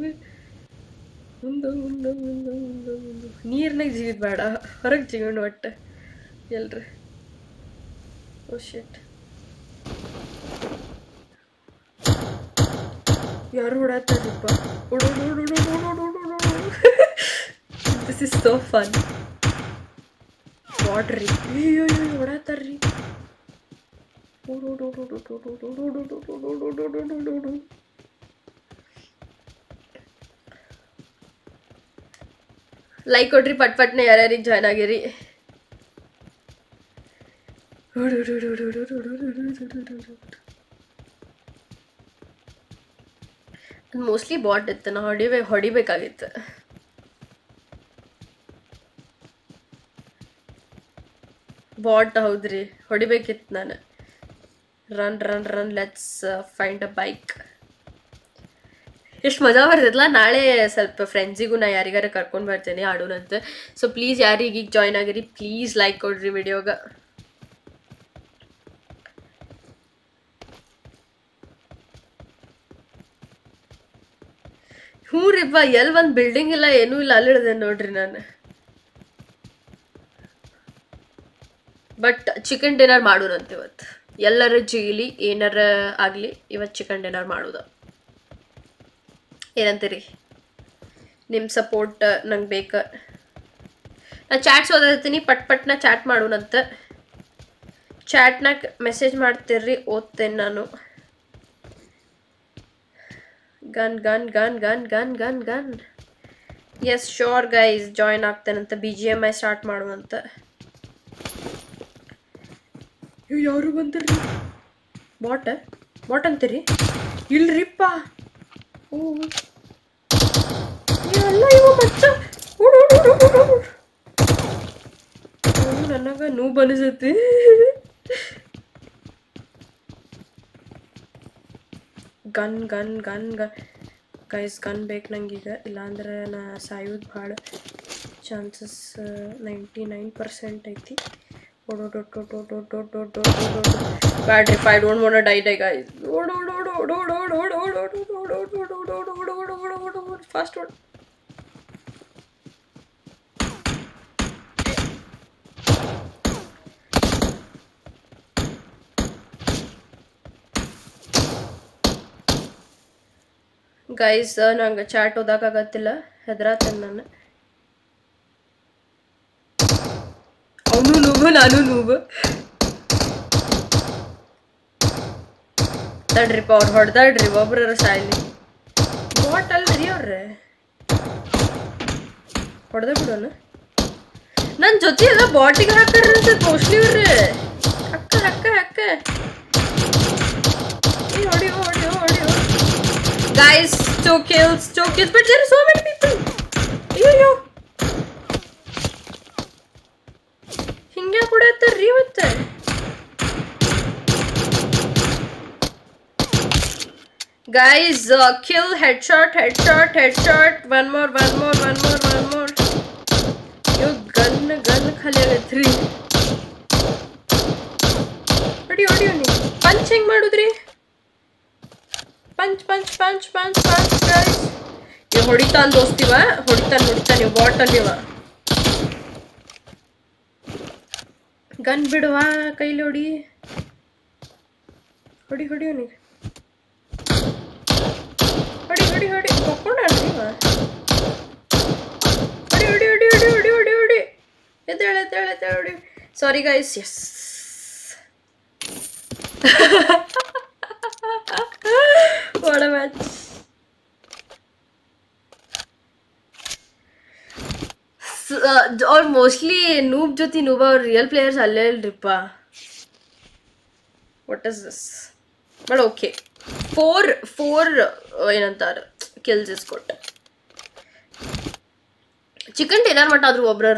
ಮುಂದೆ ಮುಂದೆ ಮುಂದೆ ಮುಂದೆ ಮುಂದೆ ನೀರ್ನಾಗ ಜಿಗಿದ್ ಬೇಡ ಹೊರಗೆ ಜಿಗೋಣ ಒಟ್ಟು ಎಲ್ರಿ ಓ ಶೇಟ್ ಯಾರು ಹೊಡತ್ತಾರಿಪ್ಪ ದಿಸ್ ಇಸ್ ಸೋ ಫನ್ ವಾಟ್ರಿ ಅಯ್ಯೋ ಹೊಡತ್ತಾರ್ರಿ ಲೈಕ್ ಕೊಡ್ರಿ ಪಟ್ ಪಟ್ನೆ ಯಾರ್ಯಾರಿಗೆ ಜಾಯ್ನ್ ಆಗಿರಿ ಮೋಸ್ಟ್ಲಿ ಬಾಟ್ ಇತ್ತು, ನಾ ಹೊಡಿಬೇ ಹೊಡಿಬೇಕಾಗಿತ್ತು. ಬಾಟ್ ಹೌದ್ರಿ, ಹೊಡಿಬೇಕಿತ್ತು ನಾನು. Run run run let's find a bike ಎಷ್ಟು ಮಜಾ ಬರ್ತೈತಲ್ಲ ನಾಳೆ ಸ್ವಲ್ಪ ಫ್ರೆಂಡ್ಸಿಗೂ ನಾ ಯಾರಿಗಾರ ಕರ್ಕೊಂಡು ಬರ್ತೇನೆ ಆಡೋಣಂತೆ. ಸೊ ಪ್ಲೀಸ್ ಯಾರಿಗೆ ಈಗ ಜಾಯ್ನ್ ಆಗಿರಿ ಪ್ಲೀಸ್ ಲೈಕ್ ಕೊಡ್ರಿ ವಿಡಿಯೋಗ ಹ್ಞೂ ರೀಪ್ಪ ಎಲ್ಲಿ ಒಂದು ಬಿಲ್ಡಿಂಗ್ ಇಲ್ಲ, ಏನೂ ಇಲ್ಲ ಅಲ್ಲಿಳಿದೆ ನೋಡ್ರಿ ನಾನು. ಬಟ್ ಚಿಕನ್ ಡಿನ್ನರ್ ಮಾಡೋಣಂತ ಇವತ್ತು. ಎಲ್ಲರ ಜೀಲಿ, ಏನಾರ ಆಗಲಿ ಇವತ್ತು ಚಿಕನ್ ಡಿನ್ನರ್ ಮಾಡೋದು. ಏನಂತೀರಿ? ನಿಮ್ಮ ಸಪೋರ್ಟ್ ನಂಗೆ ಬೇಕು. ನಾನು ಚಾಟ್ಸ್ ಓದಿರ್ತೀನಿ ಪಟ್ ಪಟ್ನ ಚಾಟ್ ಮಾಡೋಣಂತ. ಚಾಟ್ನಾಗ ಮೆಸೇಜ್ ಮಾಡ್ತೀರಿ ಓದ್ತೇನೆ ನಾನು. Gun gun gun gun gun gun gun yes sure guys join ಆಗ್ತೇನಂತ B G M I start ಮಾಡುವಂತ. ಇವ್ ಯಾರು ಬಂದ್ರಿ? ಬಾಟ ಬಾಟ್ ಅಂತೀರಿ? ಇಲ್ರಿಪ್ಪ ಓ. ಎಲ್ಲ ಇವ ಮಚ್ಚ. ಓಡ್ ಓಡ್ ಓಡ್ ಓಡ್ ಓಡ್ ಓಡ್. ಓ, ನನಗ ನೋವು ಅನಿಸತಿ. Gun gun gun gun guys gun ಬೇಕು ಈಗ ಇಲ್ಲಾಂದ್ರೆ ನಾ ಸಾಯೋದು ಭಾಳ ಚಾನ್ಸಸ್ ನೈಂಟಿ ನೈನ್ ಪರ್ಸೆಂಟ್ ಐತಿ ಬ್ಯಾಡ್ರಿ I don't want die die guys fast ಓಡ್ ಗೈಸ್ ನಂಗೆ ಚಾಟ್ ಓದಾಕಾಗತ್ತಿಲ್ಲ ಹೆದರಾತ ನಾನು? ಅವನು ನೂಬು ನಾನು ನೂಬು ತಡ್ರಿಪ್ಪ ಅವ್ರು ಹೊಡೆದಾಡ್ರಿ, ಒಬ್ರರ ಸಾಯ್ಲಿ. ಬಾಟ್ ಅಲ್ರಿ ಅವ್ರೆ ಹೊಡೆದ ಬಿಡೋಣ ನನ್ನ ಜೊತೆ ಎಲ್ಲ ಬಾಟಿಗೆ ಹಾಕ್ತಾರ ಮೋಸ್ಟ್ಲಿ ಅವ್ರೆ ಅಕ್ಕ ಅಕ್ಕ ಅಕ್ಕ. ಏ ಹೊಡಿಯೋ Guys, two kills, two kills, but there are so many people. ಅಯ್ಯೋ ಅಯ್ಯೋ ಹಿಂಗೆ ಕುಡಿಯತ್ತಾರ್ರಿ ಮತ್ತೆ Guys, uh, kill, headshot, headshot, headshot. One more, one more, one more, one more. ಅಯ್ಯೋ ಗನ್ ಗನ್ ಖಾಲಿ ಆಗೈತ್ರಿ ಹೊಡಿ ಹೊಡಿ ನೀ ಪಂಚ್ ಹೆಂಗ್ ಮಾಡುದ್ರಿ Punch punch punch punch punch guys ಇವ್ ಹೊಡಿತಾನ್ ದೋಸ್ತಿವ ಹೊಡಿತಾನ್ ಹೊಡಿತಾನ್ ಇವ್ ಬಾಟಲ್ ಇವ. ಗನ್ ಬಿಡುವ, ಕೈಲಿ ಹೊಡಿ. ಹೊಡಿ ಹೊಡಿ ಅವನಿಗೆ. ಹೊಡಿ ಹೊಡಿ ಹೊಡಿ. ತಕೊಂಡ್ರಿ ಇವ. ಹೊಡಿ ಹೊಡಿ ಹೊಡಿ ಹೊಡಿ ಹೊಡಿ ಹೊಡಿ ಹೊಡಿ. ಎದ್ದೇಳ ಎದ್ದೇಳ ಎದ್ದೇಳ, ಹೊಡಿ. Sorry guys yes what a match. ಅವ್ರು ಮೋಸ್ಟ್ಲಿ ನೂಬ್ ಜೊತೆ ನೂಬ ಅವ್ರ ರಿಯಲ್ ಪ್ಲೇಯರ್ಸ್ ಅಲ್ಲೇ ಇಲ್ರಿಪ್ಪ what is this but okay four four ಏನಂತಾರ? ಕೆಲ್ಸ್ ಇಸ್ಕೊಟ್ಟ ಚಿಕನ್ ಡಿನ್ನರ್ ಮಟ್ಟ ಆದ್ರೂ ಒಬ್ರ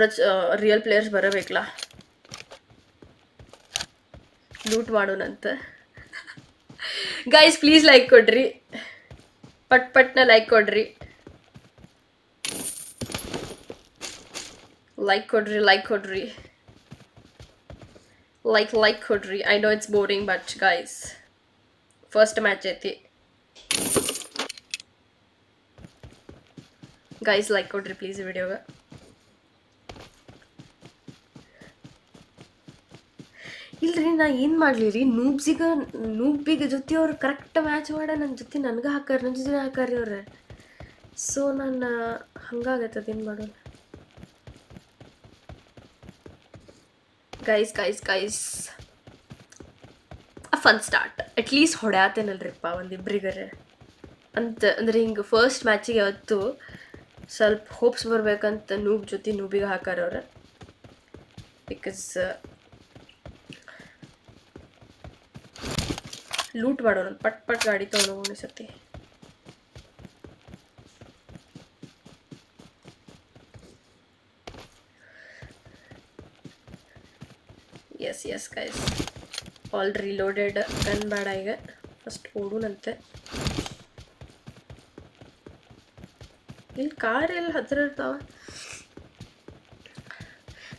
ರಿಯಲ್ ಪ್ಲೇಯರ್ಸ್ ಬರಬೇಕಲ್ಲ? ಲೂಟ್ ಮಾಡೋಣಂತ. ಗೈಸ್ ಪ್ಲೀಸ್ ಲೈಕ್ ಕೊಡ್ರಿ ಪಟ್ ಪಟ್ನ ಲೈಕ್ ಕೊಡ್ರಿ ಲೈಕ್ ಕೊಡ್ರಿ ಲೈಕ್ ಕೊಡ್ರಿ ಲೈಕ್ ಲೈಕ್ ಕೊಡ್ರಿ I know it's boring but guys first match ಐತಿ ಗೈಸ್ ಲೈಕ್ ಕೊಡ್ರಿ ಪ್ಲೀಸ್ ವಿಡಿಯೋಗೆ ಇಲ್ರಿ, ನಾ ಏನು ಮಾಡಲಿ ರೀ ನೂಬ್ಸಿಗ ನೂಬಿಗ ಜೊತೆ ಅವ್ರು ಕರೆಕ್ಟ್ ಮ್ಯಾಚ್ ಮಾಡ ನನ್ನ ಜೊತೆ ನನಗೆ ಹಾಕಾರ ನನ್ನ ಜೊತೆ ಹಾಕಾರಿ ಅವ್ರೆ. ಸೊ ನಾನು ಹಂಗಾಗತ್ತದ ಏನು ಮಾಡೋಣ guys guys guys fun start at least ಹೊಡ್ಯಾತೇನಲ್ರಿಪ್ಪ ಒಂದಿಬ್ರಿಗರೆ. ಅಂತ, ಅಂದ್ರೆ ಹಿಂಗೆ ಫಸ್ಟ್ ಮ್ಯಾಚಿಗೆ ಯಾವತ್ತು ಸ್ವಲ್ಪ ಹೋಪ್ಸ್ ಬರ್ಬೇಕಂತ ನೂಬ್ ಜೊತೆ ನೂಬಿಗೆ ಹಾಕಾರ ಅವ್ರೆ. ಬಿಕಾಸ್ ಲೂಟ್ ಮಾಡೋಣ, ಪಟ್ ಪಟ್ ಗಾಡಿ ತೊಗೊಂಡು ಸತಿ yes yes guys all reloaded gun ಬೇಡ ಈಗ. ಫಸ್ಟ್ ಓಡೂನಂತೆ. ಇಲ್ಲಿ ಕಾರ್ ಎಲ್ಲ ಹತ್ರ ಇರ್ತಾವ.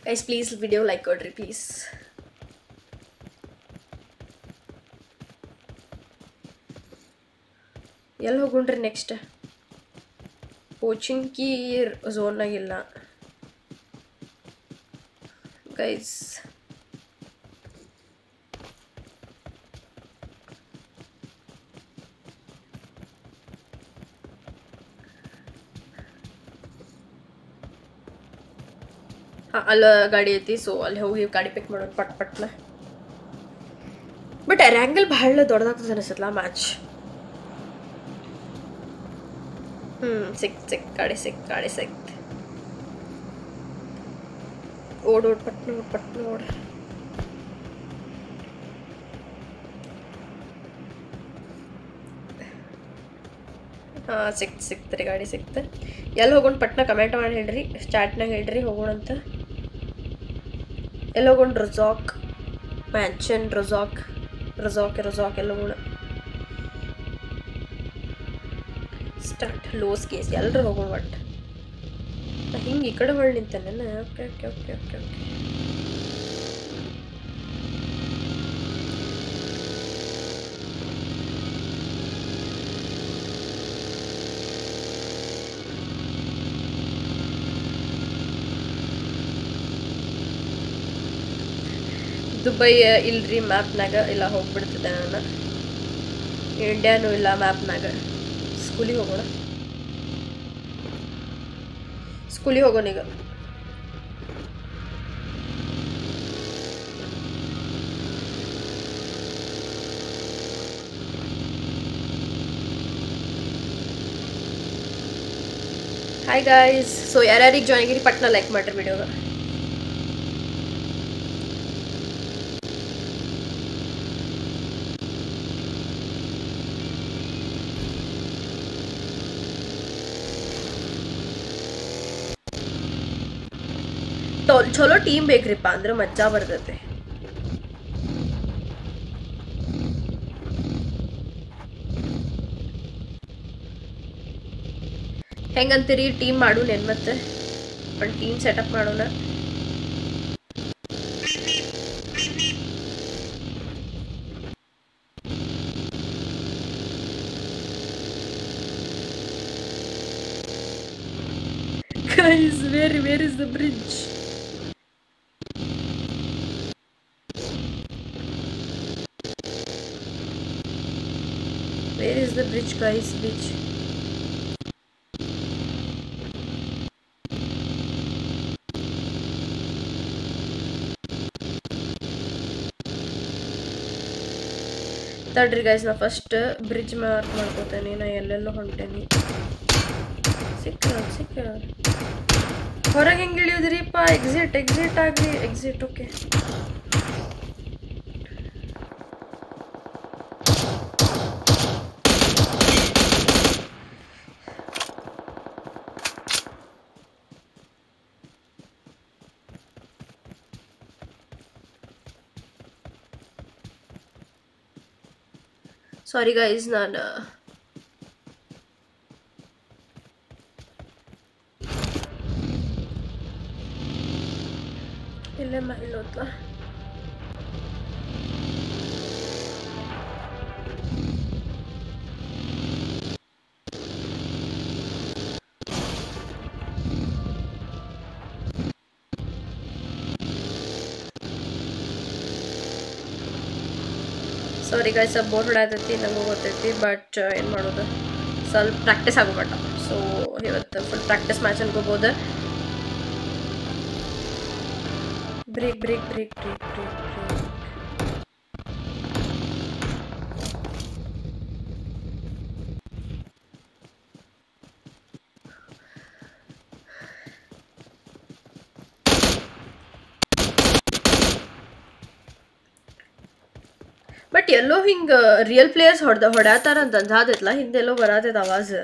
ಗೈಸ್ ಪ್ಲೀಸ್ ವಿಡಿಯೋ ಲೈಕ್ ಕೊಡ್ರಿ ಪ್ಲೀಸ್ एलोग्री नेक्स्ट कोचिंग की जोन गई अल गाड़ी ऐति सो अल हम गाड़ी पिक पट पट बट रैंगल बहुत दौड़दा मैच ಹ್ಞೂ ಸಿಕ್ ಸಿಕ್ ಗಾಡಿ ಸಿಕ್ ಗಾಡಿ ಸಿಕ್. ಓಡ್ ಓಡ್ ಪಟ್ ನೋಡ್ ಪಟ್ ನೋಡ್. ಹಾಂ ಸಿಕ್ತು ಸಿಕ್ತು ರೀ, ಗಾಡಿ ಸಿಕ್ತು. ಎಲ್ಲಿ ಹೋಗೋಣ ಪಟ್ನ ಕಮೆಂಟ್ ಮಾಡಿ ಹೇಳ್ರಿ ಸ್ಟಾರ್ಟ್ನಾಗ ಹೇಳ್ರಿ, ಹೋಗೋಣ ಅಂತ. ಎಲ್ಲಿ ಹೋಗೋಣ ರಿಸಾಕ್ ಮ್ಯಾನ್ಷನ್ ರುಜಾಕ್ ರಿಸಾಕ್ ರಿಸಾಕ್ ಎಲ್ಲ ಹೋಗೋಣ. ಲೋಸ್ ಕೇಸ್ ಎಲ್ಲರೂ ಹೋಗೋಣ ಒಟ್ಟು. ಹಿಂಗೆ ಈ ಕಡೆ ಹೊಳ್ಳಿ ನಿಂತಾನೆ okay okay okay okay okay. Dubai ಇಲ್ರಿ ಮ್ಯಾಪ್ನಾಗ ಇಲ್ಲ ಹೋಗ್ಬಿಡ್ತಿದ್ದೆ ನಾನು. ಇಂಡಿಯಾನು ಇಲ್ಲ ಮ್ಯಾಪ್ನಾಗ. ಸ್ಕೂಲಿಗೆ ಹೋಗೋಣ. ಸ್ಕೂಲಿಗೆ ಹೋಗೋಣ ಈಗ ಹಾಯ್ ಗಾಯ್ಸ್ ಸೊ ಯಾರ್ಯಾರಿಗೆ ಜಾಯ್ನ್ ಆಗಿರಿ ಪಟ್ನ ಲೈಕ್ ಮಾಡ್ರಿ ವಿಡಿಯೋಗ ಟೊ- ಚಲೋ ಟೀಮ್ ಬೇಕ್ರಿಪ್ಪ ಅಂದ್ರೆ ಮಜ್ಜಾ ಬರ್ತೈತೆ. ಹೆಂಗಂತೀರಿ ಟೀಮ್ ಮಾಡು ನೆನ್ ಮತ್ತೆ? ಒಂದು ಟೀಮ್ ಸೆಟಪ್ ಮಾಡೋಣ. Guys, where where is the bridge? Where is the bridge, guys? Bridge. ತಡ್ರಿ ಗೈಸ್ ನಾ ಫಸ್ಟ್ ಬ್ರಿಡ್ಜ್ ಮಾರ್ಕ್ ಮಾಡ್ಕೋತೇನೆ ನಾ ಎಲ್ಲೆಲ್ಲೋ ಹೊಂಟೇನಿ ಸಿಕ್ಕ ಸಿಕ್ಕ ಹೊರಗೆ ಹೆಂಗೆ ಇಳಿಯೋದ್ರಿಪ್ಪ ಎಕ್ಸಿಟ್ ಎಕ್ಸಿಟ್ ಆಗಲಿ ಎಕ್ಸಿಟ್ ಓಕೆ ಸಾರಿ ಗೈಸ್ ನಾನು ಇಲ್ಲೇ ಮೇಲೆ ಹೋದ್ಲ ಸಾರಿ ಗಾಯ್ಸ್ ಸ್ವಲ್ಪ ಬೋರ್ ಹೊಡಾತೈತಿ ನಂಗೂ ಗೊತ್ತೈತಿ ಬಟ್ ಏನು ಮಾಡೋದು? ಸ್ವಲ್ಪ ಪ್ರಾಕ್ಟೀಸ್ ಆಗೋಬೇಡ ಸೊ ಇವತ್ತು full practice match ಅನ್ಕೋಬೋದು. Break break break break break break but ಎಲ್ಲೋ ಹಿಂಗ ರಿಯಲ್ ಪ್ಲೇಯರ್ಸ್ ಹೊಡೆದ ಹೊಡ್ಯಾತಾರ ಅಂತ ಅಂಜಾದೈತ್ಲ ಹಿಂದೆಲ್ಲೋ ಬರಾತೈತ ಆವಾಜ್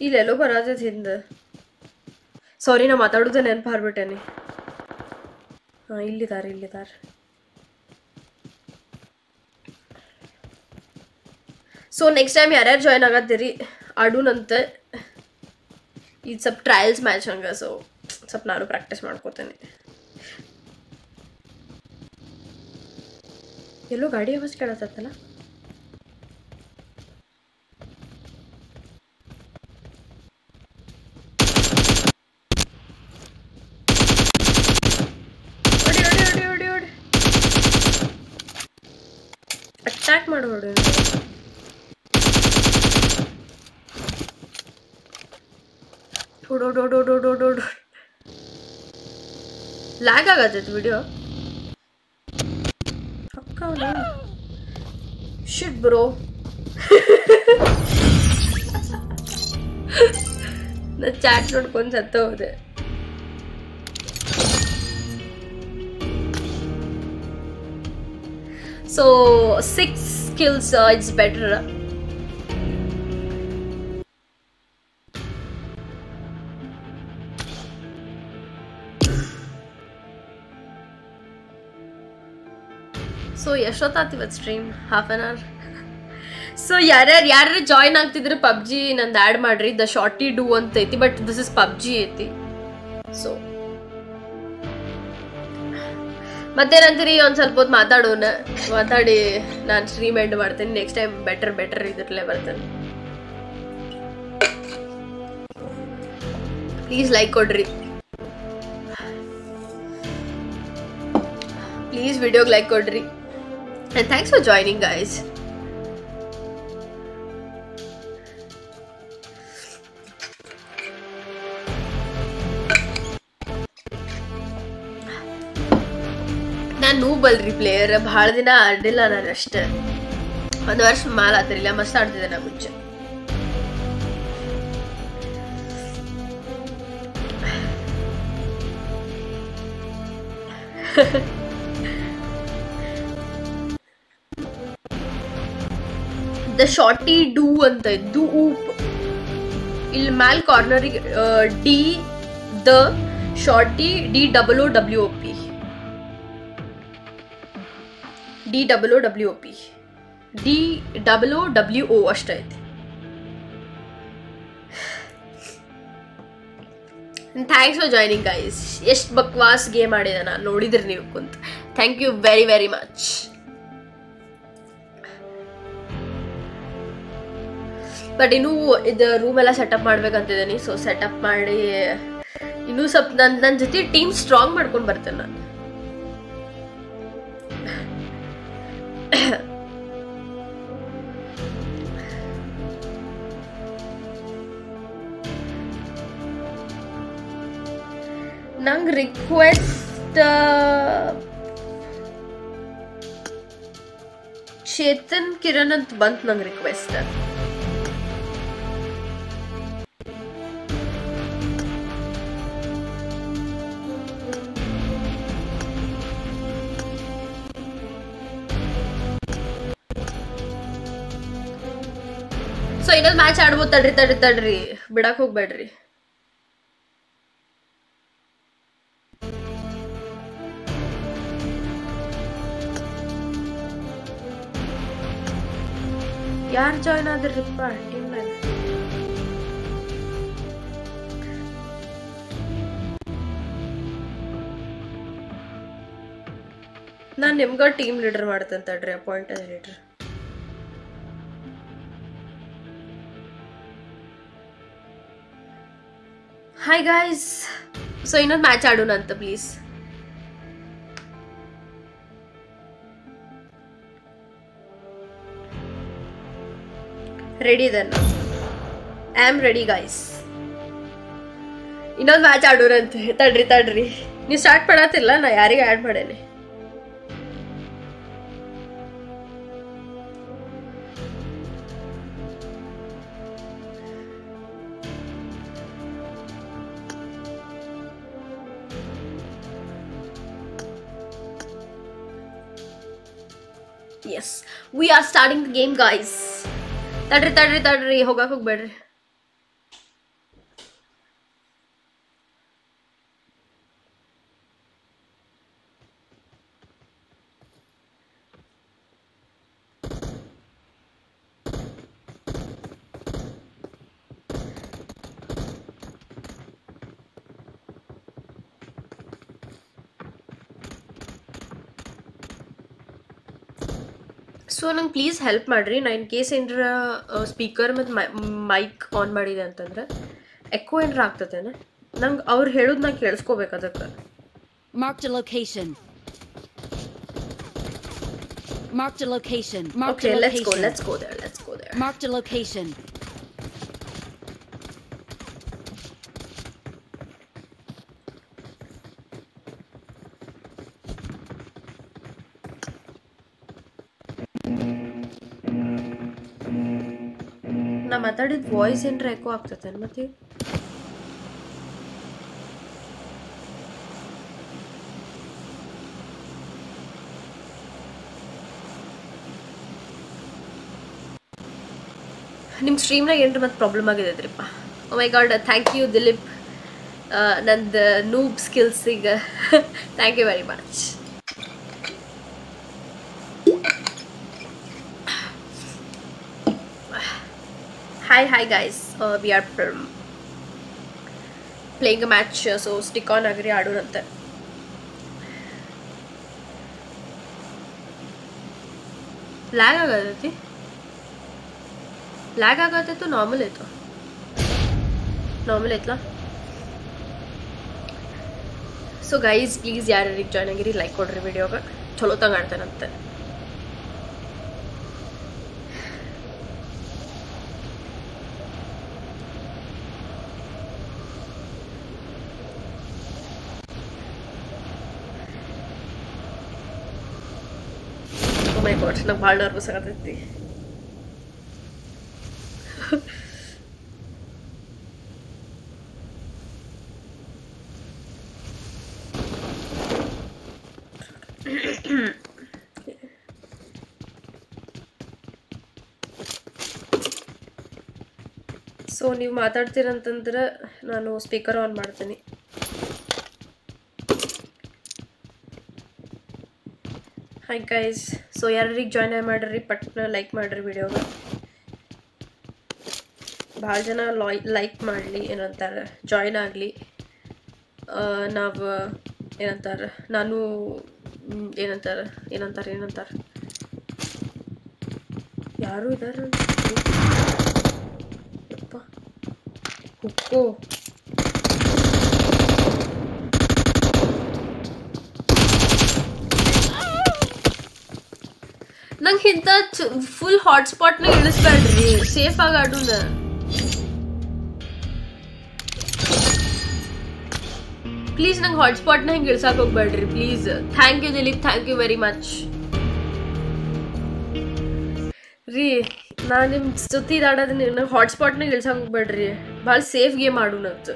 ಇಲ್ಲೆಲ್ಲೋ ಬರಾತೈತಿ ಹಿಂದ ಸಾರಿ ನಾ ಮಾತಾಡೋದು ನೆನಪು ಹಾರ್ಬಿಟ್ಟೇನಿ ಹಾ ಇಲ್ಲಿದಾರ ಇಲ್ಲಿದಾರ ಸೊ ನೆಕ್ಸ್ಟ್ ಟೈಮ್ ಯಾರ್ಯಾರು ಜಾಯ್ನ್ ಆಗತ್ತೀರಿ ಆಡೂನಂತ ಇದು ಸ್ವಲ್ಪ ಟ್ರಯಲ್ಸ್ ಮ್ಯಾಚ್ ಹಂಗೆ ಸೊ ಸ್ವಲ್ಪ ನಾನು ಪ್ರಾಕ್ಟೀಸ್ ಮಾಡ್ಕೋತೇನೆ ಎಲ್ಲೋ ಗಾಡಿ ಆವಾಜ್ ಕೇಳತ್ತಲ್ಲ ಹೊಡಿ ಹೊಡಿ ಹೊಡಿ ಹೊಡಿ ಹೊಡಿ ಅಟ್ಯಾಕ್ ಮಾಡು ಹೊಡಿ ಓಡ್ ಓಡ್ ಓಡ್ ಓಡ್ ಓಡ್ ಓಡ್ ಓಡ್ ಲ್ಯಾಗ್ ಆಗತ್ತೈತಿ ವಿಡಿಯೋ ಶಿಟ್ ಬ್ರೋ ನಾ ಚಾಟ್ ನೋಡ್ಕೊಂಡು ಸತ್ತ ಹೋದೆ so six skills it's better so ಎಷ್ಟೊತ್ತಾಗ್ತಿವತ್ತು stream half an hour so ಯಾರ್ಯಾರು ಯಾರ್ಯಾರು ಜಾಯ್ನ್ ಆಗ್ತಿದ್ರೆ ಪಬ್ಜಿ ನಂದು ಆ್ಯಡ್ ಮಾಡ್ರಿ. ದ ಶಾರ್ಟಿ ಡೂ ಅಂತ ಐತಿ ಬಟ್ ದಿಸ್ ಇಸ್ ಪಬ್ಜಿ ಐತಿ. ಸೊ ಮತ್ತೇನಂತೀರಿ? ಒಂದು ಸ್ವಲ್ಪ ಹೊತ್ತು ಮಾತಾಡೋಣ. ಮಾತಾಡಿ, ನಾನು ಸ್ಟ್ರೀಮ್ ಎಂಡ್ ಮಾಡ್ತೀನಿ. ನೆಕ್ಸ್ಟ್ ಟೈಮ್ ಬೆಟರ್ ಬೆಟರ್ ಇದ್ರಲ್ಲೇ ಬರ್ತೇನೆ. ಪ್ಲೀಸ್ ಲೈಕ್ ಕೊಡ್ರಿ. ಪ್ಲೀಸ್ ವಿಡಿಯೋಗೆ ಲೈಕ್ ಕೊಡ್ರಿ. And thanks for joining guys ನಾನು ನೂಬಲ್ರಿ ಪ್ಲೇಯರ್ ಭಾಳ ದಿನ ಆಡಿಲ್ಲ ನಾನು ಅಷ್ಟೇ. ಒಂದು ವರ್ಷ ಮಾಲ್ ಆತಿರಿಲ್ಲ ಮಸ್ತ್ ಆಡ್ತಿದ್ದೆ ನಾ ಮುಂಚೆ. ದ ಶಾರ್ಟಿ ಡೂ ಅಂತ ದು ಊಪ್ ಇಲ್ಲಿ ಮ್ಯಾಲ್ ಕಾರ್ನರಿಗೆ D the shorty D double O W O P D double O W O P D double O W O ಅಷ್ಟೈತೆ thanks for joining guys ಎಷ್ಟು ಬಕ್ವಾಸ್ ಗೇಮ್ ಆಡಿದೆ ನಾನು ನೋಡಿದ್ರಿ ನೀವು ಕುಂತ. Thank you very very much but ಇನ್ನೂ ಇದು room ಎಲ್ಲ ಸೆಟಪ್ ಮಾಡ್ಬೇಕಂತಿದ್ದೀನಿ. ಸೊ ಸೆಟಪ್ ಮಾಡಿ, ಇನ್ನೂ ಸ್ವಲ್ಪ ನನ್ನ ನನ್ನ ಜೊತೆ ಟೀಮ್ ಸ್ಟ್ರಾಂಗ್ ಮಾಡ್ಕೊಂಡು ಬರ್ತೇನೆ ನಾನು. ನಂಗೆ ರಿಕ್ವೆಸ್ಟ್ ಚೇತನ್ ಕಿರಣ್ ಅಂತ ಬಂತು ನಂಗೆ ರಿಕ್ವೆಸ್ಟ್ ಸೊ ಮ್ಯಾಚ್ ಆಡ್ಬೋದು ತಡ್ರಿ ತಡ್ರಿ ತಡ್ರಿ. ಬಿಡಕ್ ಹೋಗ್ಬೇಡ್ರಿ. ಯಾರು ಜಾಯ್ನ್ ಆದ್ರಿಪ್ಪ ಟೀಮ್ ನಾನು ನಿಮ್ಗ ಟೀಮ್ ಲೀಡರ್ ಮಾಡ್ತೇನೆ ತಡ್ರಿ appoint leader hi guys so ಇನ್ನೊಂದು ಮ್ಯಾಚ್ ಆಡೋಣ ಅಂತ please ready then I am ready guys ಇನ್ನೊಂದು ಮ್ಯಾಚ್ ಆಡೋರಂತೆ ತಡ್ರಿ ತಡ್ರಿ. ನೀವು ಸ್ಟಾರ್ಟ್ ಮಾಡತ್ತಿಲ್ಲ ನಾ ಯಾರಿಗೆ ಆ್ಯಡ್ ಮಾಡೇನಿ? Yes we are starting the game guys ತಡ್ರಿ ತಡ್ರಿ ತಡ್ರಿ. ಹೋಗಕ್ಕೆ ಹೋಗ್ಬೇಡ್ರಿ. ಸೊ ನಂಗೆ ಪ್ಲೀಸ್ ಹೆಲ್ಪ್ ಮಾಡಿರಿ ನಾ ಇನ್ ಕೇಸ್ ಏನರ ಸ್ಪೀಕರ್ ಮತ್ತು ಮೈಕ್ ಆನ್ ಮಾಡಿದೆ ಅಂತಂದ್ರೆ ಎಕ್ಕೋ ಏನರ ಆಗ್ತದೇನೆ ನಂಗೆ ಅವ್ರು ಹೇಳೋದು ನಾ ಕೇಳಿಸ್ಕೋಬೇಕು ಅದಕ್ಕೆ Marked a location. Marked a location. Mark. Let's go there. Let's go there let's go there Marked a location. ಮಾತಾಡಿದ ವಾಯ್ಸ್ ಏನ್ರ ಎಕೋ ಆಗ್ತದೆ ಮತ್ತೆ? ನಿಮ್ಮ ಸ್ಟ್ರೀಮ್ನಾಗ ಏನ್ರ ಮತ್ತೆ ಪ್ರಾಬ್ಲಮ್ ಆಗಿದೈತ್ರಿಪ್ಪ. ಓ my god thank you Dilip. ನಂದು noob ಸ್ಕಿಲ್ಸಿಗೆ thank you very much hi hi guys. Uh, we are um, playing a match uh, so stick on agree ಆಡೋಣಂತೆ ಲ್ಯಾಗ್ ಆಗತೈತಿ ಲ್ಯಾಗ್ ಆಗತ್ತೈತು ನಾರ್ಮಲ್ ಐತು ನಾರ್ಮಲ್ ಐತ್ಲಾ ಸೊ ಗೈಸ್ ಪ್ಲೀಸ್ ಯಾರ್ಯಾರಿಗೆ join ಆಗಿರಿ like ಕೊಡ್ರಿ ವಿಡಿಯೋಗೆ ಚಲೋ ತಂಗ ಆಡ್ತಾನಂತೆ ಗಾಡ್ ನಂಗೆ ಭಾಳ ನರ್ವಸ್ ಆಗತೈತಿ. ಸೊ ನೀವು ಮಾತಾಡ್ತೀರಂತಂದ್ರೆ ನಾನು ಸ್ಪೀಕರ್ ಆನ್ ಮಾಡ್ತೀನಿ. ಹಾಯ್ ಗೈಸ್ ಸೊ ಯಾರಿಗೆ ಜಾಯ್ನ್ ಮಾಡ್ರಿ, ಪಟ್ನ ಲೈಕ್ ಮಾಡಿರಿ ವಿಡಿಯೋಗೆ ಭಾಳ ಜನ ಲಾಯ್ ಲೈಕ್ ಮಾಡಲಿ, ಏನಂತಾರೆ ಜಾಯ್ನ್ ಆಗಲಿ. ನಾವು, ಏನಂತಾರೆ, ನಾನು ಏನಂತಾರೆ ಏನಂತಾರೆ ಏನಂತಾರೆ. ಯಾರು ಇದಾರ ಹುಕ್ಕೋ ನಂಗೆ ಇಂಥ ಫುಲ್ ಹಾಟ್ಸ್ಪಾಟ್ನ ಇಳಿಸ್ಬೇಡ್ರಿ ಸೇಫ್ ಆಗಿ ಆಡೋಣ ಪ್ಲೀಸ್ ನಂಗೆ ಹಾಟ್ಸ್ಪಾಟ್ನ ಹಿಂಗೆ ಇಳ್ಸಕ್ ಹೋಗ್ಬೇಡ್ರಿ please thank you Dilip thank you very much ರೀ ನಾ ನಿಮ್ಮ ಜೊತೆ ಇದಾಡೋದನ್ನ ನಂಗೆ ಹಾಟ್ಸ್ಪಾಟ್ನಾಗ ಇಳ್ಸಕ್ ಹೋಗ್ಬೇಡ್ರಿ ಭಾಳ ಸೇಫ್ ಗೇಮ್ ಆಡೋಣಂತ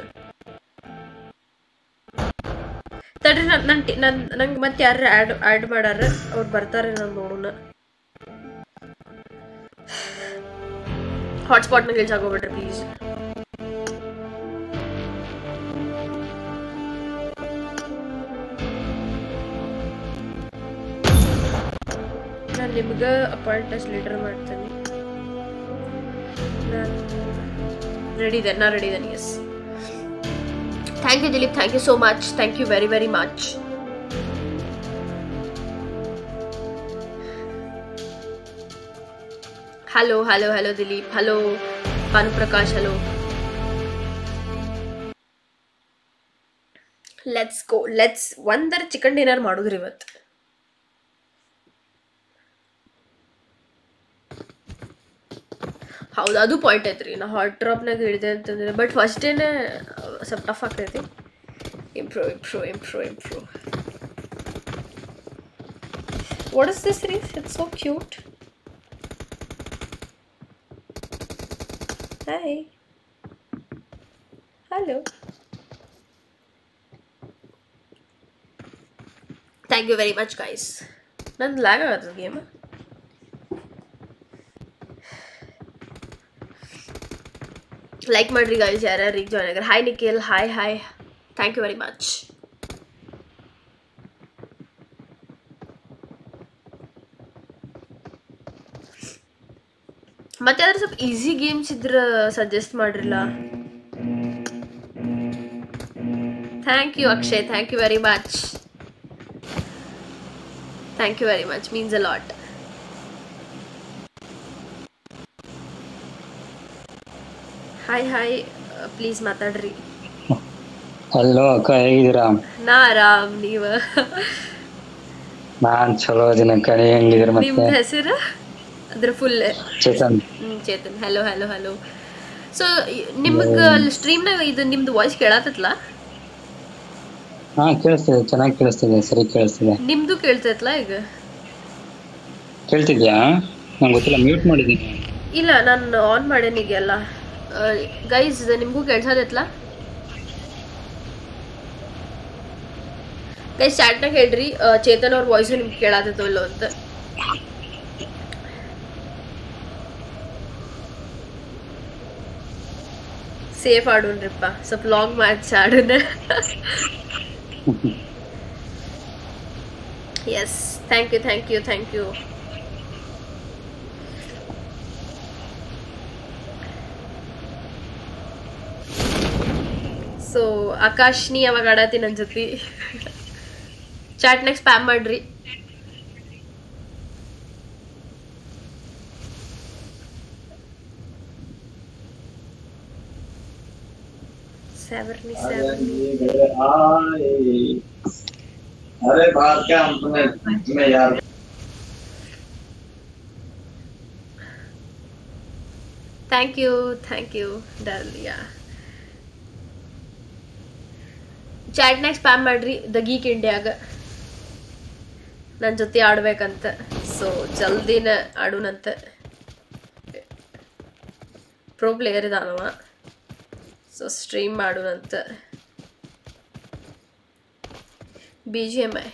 ತಡ್ರಿ ನನ್ನ ನನ್ನ ನನ್ನ ನಂಗೆ ಮತ್ತೆ ಯಾರು ಆ್ಯಡ್ ಆ್ಯಡ್ ಮಾಡಾರ ಅವ್ರು ಬರ್ತಾರೆ ನಾನು ನೋಡೋಣ ಹಾಟ್ಸ್ಪಾಟ್ನಾಗ ಇಳ್ಸಕ್ ಹೋಗ್ಬೇಡ್ರಿ ಪ್ಲೀಸ್ ನಾನು ನಿಮ್ಗೆ ಅಪಾಯಿಂಟ್ ಲೀಡರ್ ಮಾಡ್ತೇನೆ ನಾನು ರೆಡಿ ಇದೆ ನಾ ರೆಡಿ ಇದ್ದೇನೆ yes thank you Dilip thank you so much thank you very very much hello hello hello Dilip, hello Bhanuprakash, hello. Let's go let's ಒಂದರ ಚಿಕನ್ ಡಿನ್ನರ್ ಮಾಡುದ್ರಿ ಇವತ್ತು ಹೌದು, ಅದು ಪಾಯಿಂಟ್ ಐತ್ರಿ. ನಾ ಹಾಟ್ ಡ್ರಾಪ್ನಾಗ ಹಿಡಿದೆ ಅಂತಂದ್ರೆ ಬಟ್ ಫಸ್ಟ್ ಏನೇ ಸ್ವಲ್ಪ ಟಫ್ ಆಗ್ತೈತಿ. Improve improve improve improve what is this ರೀ it's so cute hi hello thank you very much guys ನಂದು ಲ್ಯಾಗ್ ಆಗತ್ತದ ಗೇಮ್ ಲೈಕ್ ಮಾಡ್ರಿ ಗೈಸ್ ಯಾರ್ಯಾರಿಗೆ ಜಾಯ್ನ್ ಆಗ್ಯಾರ hi Nikhil hi hi thank you very much ಮತ್ತೆ ಅದ್ರ ಸ್ವಲ್ಪ ಈಸಿ ಗೇಮ್ಸ್ ಇದ್ರ ಸಜೆಸ್ಟ್ ಮಾಡಿರಲ್ಲ? Thank you Akshay thank you very much thank you very much means a lot hi hi please ಮಾತಾಡ್ರಿ. Hello ಅಕ್ಕ. ಹೇಗಿದ್ದೀರಾ? ನಾ ಆರಾಮ್. ನೀವ? ನಾನ್ ಚಲೋ ದಿನ ಕಣಿ ಹೆಂಗಿದ್ದೀರ ನಿಮ್ದು ಮತ್ತೆ ಹೆಸರು? ಅದ್ರ full Chetan. Chetan. Hello hello hello so ನಿಮಗೆ ಸ್ಟ್ರೀಮ್ನಾಗ ಇದು ನಿಮ್ದು ವಾಯ್ಸ್ ಕೇಳತ್ತಲ್ಲ ಹಾ ಕೇಳಿಸ್ತಿದೆ. ಚೆನ್ನಾಗಿ ಕೇಳಿಸ್ತಿದೆ. ಸರಿ ಕೇಳಿಸ್ತಿದೆ. ನಿಮ್ದು ಕೇಳ್ತೈತ್ಲ ಈಗ? ಕೇಳ್ತಿದ್ಯಾ? ನಂಗೆ ಗೊತ್ತಿಲ್ಲ. ಮ್ಯೂಟ್ ಮಾಡಿದ್ದೀನಿ. ಇಲ್ಲ ನಾನು ಆನ್ ಮಾಡೇನಿಗೆಲ್ಲ ಗೈಸ್ ನಿಮಗೂ ಕೆಲ್ಸದೈತ್ಲ ಗೈಸ್ ಚಾಟ್ನಾಗ ಹೇಳ್ರಿ. ಚೇತನ್ ಅವ್ರ ವಾಯ್ಸು ನಿಮ್ಗೆ ಕೇಳಾತೈತೋ ಇಲ್ಲೋ ಅಂತ. ಸೇಫ್ ಆಡೋಣ್ರಿಪ್ಪ ಸ್ವಲ್ಪ ಲಾಂಗ್ ಮ್ಯಾಚ್ ಆಡೋಣ yes thank you thank you thank you so Akash ನೀ ಯಾವಾಗ ಆಡತಿ ನನ್ನ ಜೊತೆ. ಚಾಟ್ನಾಗ ಸ್ಪ್ಯಾಮ್ ಮಾಡ್ರಿ. अरे बात क्या हम तुम्हें तुम्हें यार thank you thank you Dalia ಚಾಟ್ನಾಗ spam ಮಾಡ್ರಿ ದ ಗೀಕ್ ಇಂಡಿಯಾಗ ನನ್ನ ಜೊತೆ ಆಡ್ಬೇಕಂತ ಸೊ ಜಲ್ದಿನ ಆಡೋಣಂತ ಪ್ರೋ ಪ್ಲೇಯರ್ ಇದಾನವ ಸೊ ಸ್ಟ್ರೀಮ್ ಮಾಡುವಂತ ಬಿ ಜಿ ಎಂ ಐ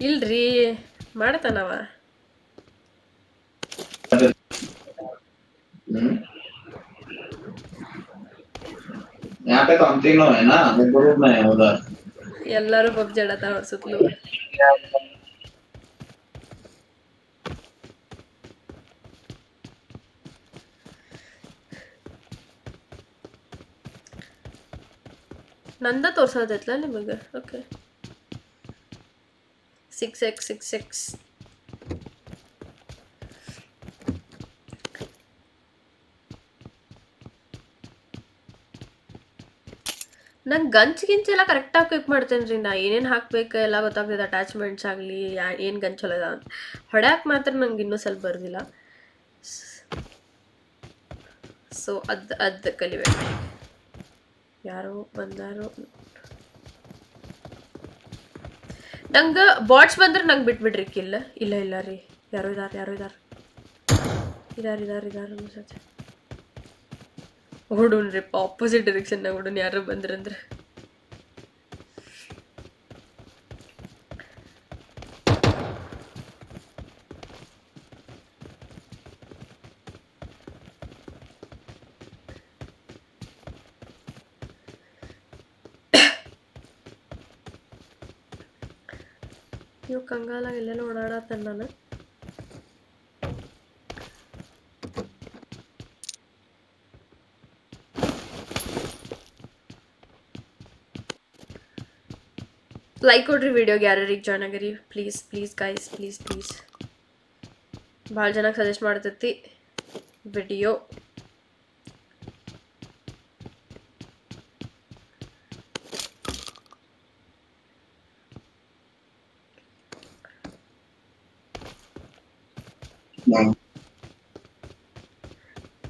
ಇಲ್ರಿ ಮಾಡ್ತಾನವ. ಎಲ್ಲರೂ ಪಬ್ಜಿ ಆಡತಾನ ಸುತ್ತಲೂ ನಂದ ತೋರ್ಸೋದೈತಲ್ಲ ನಿಮಗೆ? Okay six x six x ನಂಗೆ ಗಂಚ್ ಗಿಂಚ್ ಎಲ್ಲ ಕರೆಕ್ಟಾಗಿ ಕ್ವಿಕ್ ಮಾಡ್ತೇನೆ ರೀ ನಾ. ಏನೇನು ಹಾಕ್ಬೇಕು ಎಲ್ಲ ಗೊತ್ತಾಗ್ತದೆ. ಅಟ್ಯಾಚ್ಮೆಂಟ್ಸ್ ಆಗಲಿ, ಯಾ ಏನು ಗಂಚ್ ಅಂತ. ಹೊಡ್ಯಾಕೆ ಮಾತ್ರ ನಂಗೆ ಇನ್ನೂ ಸ್ವಲ್ಪ ಬರೋದಿಲ್ಲ. ಸೊ ಅದು ಅದು ಕಲಿಬೇಕು. ಯಾರೋ ಬಂದಾರೋ. ನಂಗೆ ಬಾಟ್ಸ್ ಬಂದ್ರೆ ನಂಗೆ ಬಿಟ್ಬಿಡ್ರಿ ಕಿಲ್ಲ. ಇಲ್ಲ ಇಲ್ಲ ರೀ. ಯಾರೋ ಇದಾರ, ಯಾರೋ ಇದಾರೆ. ಇದಾರೆ ಇದಾರೆ, ಇದಾರ ಸಚ ಓಡೋಣ್ರಿಪ್ಪ ಆಪೋಸಿಟ್ ಡೈರೆಕ್ಷನ್ನಾಗ ಓಡೋಣ ಯಾರೋ ಬಂದ್ರಂದ್ರೆ. ಇವು ಕಂಗಾಲಾಗ ಎಲ್ಲೆಲ್ಲ ಓಡಾಡತ್ತೇನೆ ನಾನು ಲೈಕ್ ಕೊಡ್ರಿ ವಿಡಿಯೋ ಯಾರ್ಯಾರಿಗೆ ಜಾಯ್ನ್ ಆಗಿರಿ. Please please guys please please ಭಾಳ ಜನಕ್ಕೆ ಸಜೆಸ್ಟ್ ಮಾಡ್ತೈತಿ ವಿಡಿಯೋ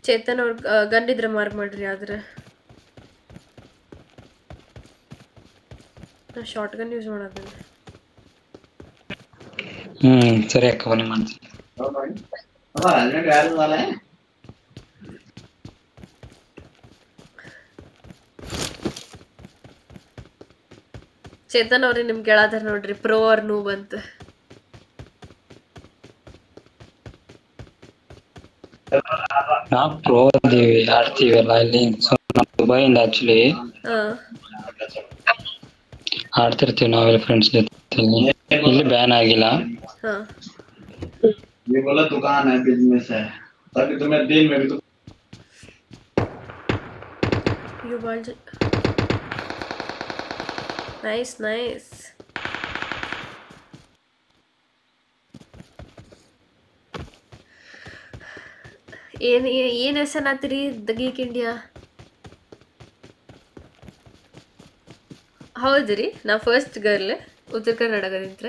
ಚೇತನ್ ಅವ್ರ ಗಂಡಿದ್ರೆ ಮಾರ್ಕ್ ಮಾಡ್ರಿ ಆದ್ರೆ. ನಾ ಶಾರ್ಟ್ ಗನ್ ಯೂಸ್ ಮಾಡೋದನ್ನ ಹ್ಮ್ ಸರಿ ಅಕ್ಕ ಬನ್ನಿ ಮಾಡ್ತೀನಿ. ಚೇತನ್ ಅವ್ರಿ ನಿಮ್ ಗೆಳದಾರ ನೋಡ್ರಿ ಪ್ರೋ ಅವ್ರ ನೂ ಬಂತು ನಾವು ಪ್ರೋ ಇದೀವಿ ಆಡ್ತೀವಲ್ಲ ಇಲ್ಲಿ ಸೊ ನಾವು ದುಬೈಯಿಂದ ಆಕ್ಚುಲಿ ಹಾ ಆಡ್ತಿರ್ತೀವಿ ನಾವೆಲ್ಲ ಫ್ರೆಂಡ್ಸ್ ಜೊತೆ ಇಲ್ಲಿ ಬ್ಯಾನ್ ಆಗಿಲ್ಲ ಹಾ ये बोला दुकान है बिजनेस है ताकि तुम्हें दिन में भी तो You want it? ಏನ್ ಏ- ಏನ್ ಹೆಸನಾತ್ರಿ ದಗೀಕ್ ಇಂಡಿಯಾ ಹೌದ್ರಿ ನಾ ಫಸ್ಟ್ ಗರ್ಲ್ ಉತ್ತರ ಕರ್ನಾಟಕದಿಂತ್ರ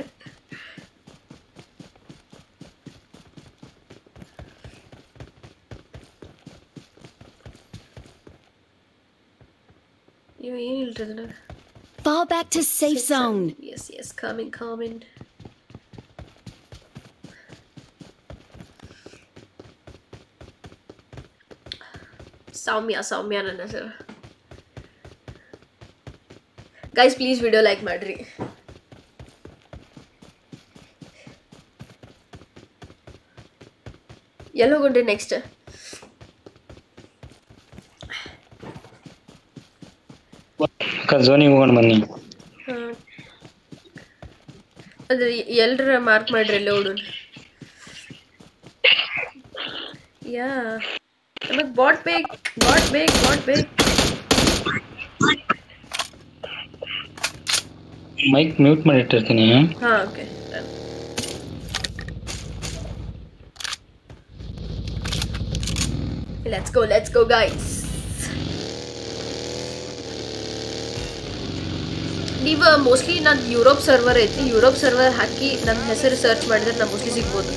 ಇವ ಏನಿಲ್ರಿ ಅದ್ರಾಗ Fall back to safe zone. Yes, yes, coming, coming. ಸೌಮ್ಯ ಸೌಮ್ಯ ನನ್ನ ಹೆಸರು ಗೈಸ್ ಪ್ಲೀಸ್ ವಿಡಿಯೋ ಲೈಕ್ ಮಾಡ್ರಿ ಎಲ್ಲಿ ಹೋಗೊಂಡ್ರಿ ನೆಕ್ಸ್ಟ್ ಅಕ್ಕ ಝೋನಿಗೆ ಹೋಗೋಣ ಬನ್ನಿ ಅದ್ರ ಎಲ್ರ ಮಾರ್ಕ್ ಮಾಡ್ರಿ ಎಲ್ಲ ಹುಡುನ್ ಯಾ ನಮಗ್ ಬಾಟ್ ಬೇಕು ಬಾಟ್ ಬೇಕು ಬಾಟ್ ಬೇಕು ಮೈಕ್ ಮ್ಯೂಟ್ ಮಾಡಿ ಇಟ್ಟಿರ್ತೀನಿ ಹಾ okay let's go let's go guys ನೀವು ಮೋಸ್ಟ್ಲಿ ನಾನು ಯುರೋಪ್ ಸರ್ವರ್ ಐತಿ. ಯುರೋಪ್ ಸರ್ವರ್ ಹಾಕಿ ನನ್ನ ಹೆಸರು ಸರ್ಚ್ ಮಾಡಿದ್ರೆ ನಾನು ಮೋಸ್ಟ್ಲಿ ಸಿಗ್ಬೋದು.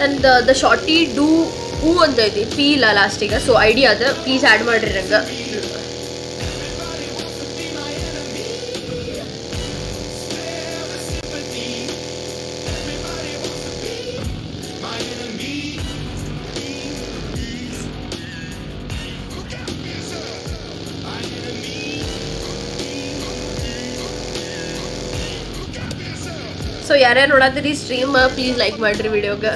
ಅಂಡ್ ದ ಶಾರ್ಟಿ ಡೂ ಹೂ ಅಂತ ಐತಿ ಪಿ ಇಲ್ಲ ಲಾಸ್ಟಿಗೆ ಸೊ ಐಡಿ ಅದ ಪ್ಲೀಸ್ ಆ್ಯಡ್ ಮಾಡ್ರಿ ನಂಗೆ ಸೊ ಯಾರ್ಯಾರು ನೋಡತ್ತೀರಿ ಸ್ಟ್ರೀಮ್ ಪ್ಲೀಸ್ ಲೈಕ್ ಮಾಡ್ರಿ ವಿಡಿಯೋಗೆ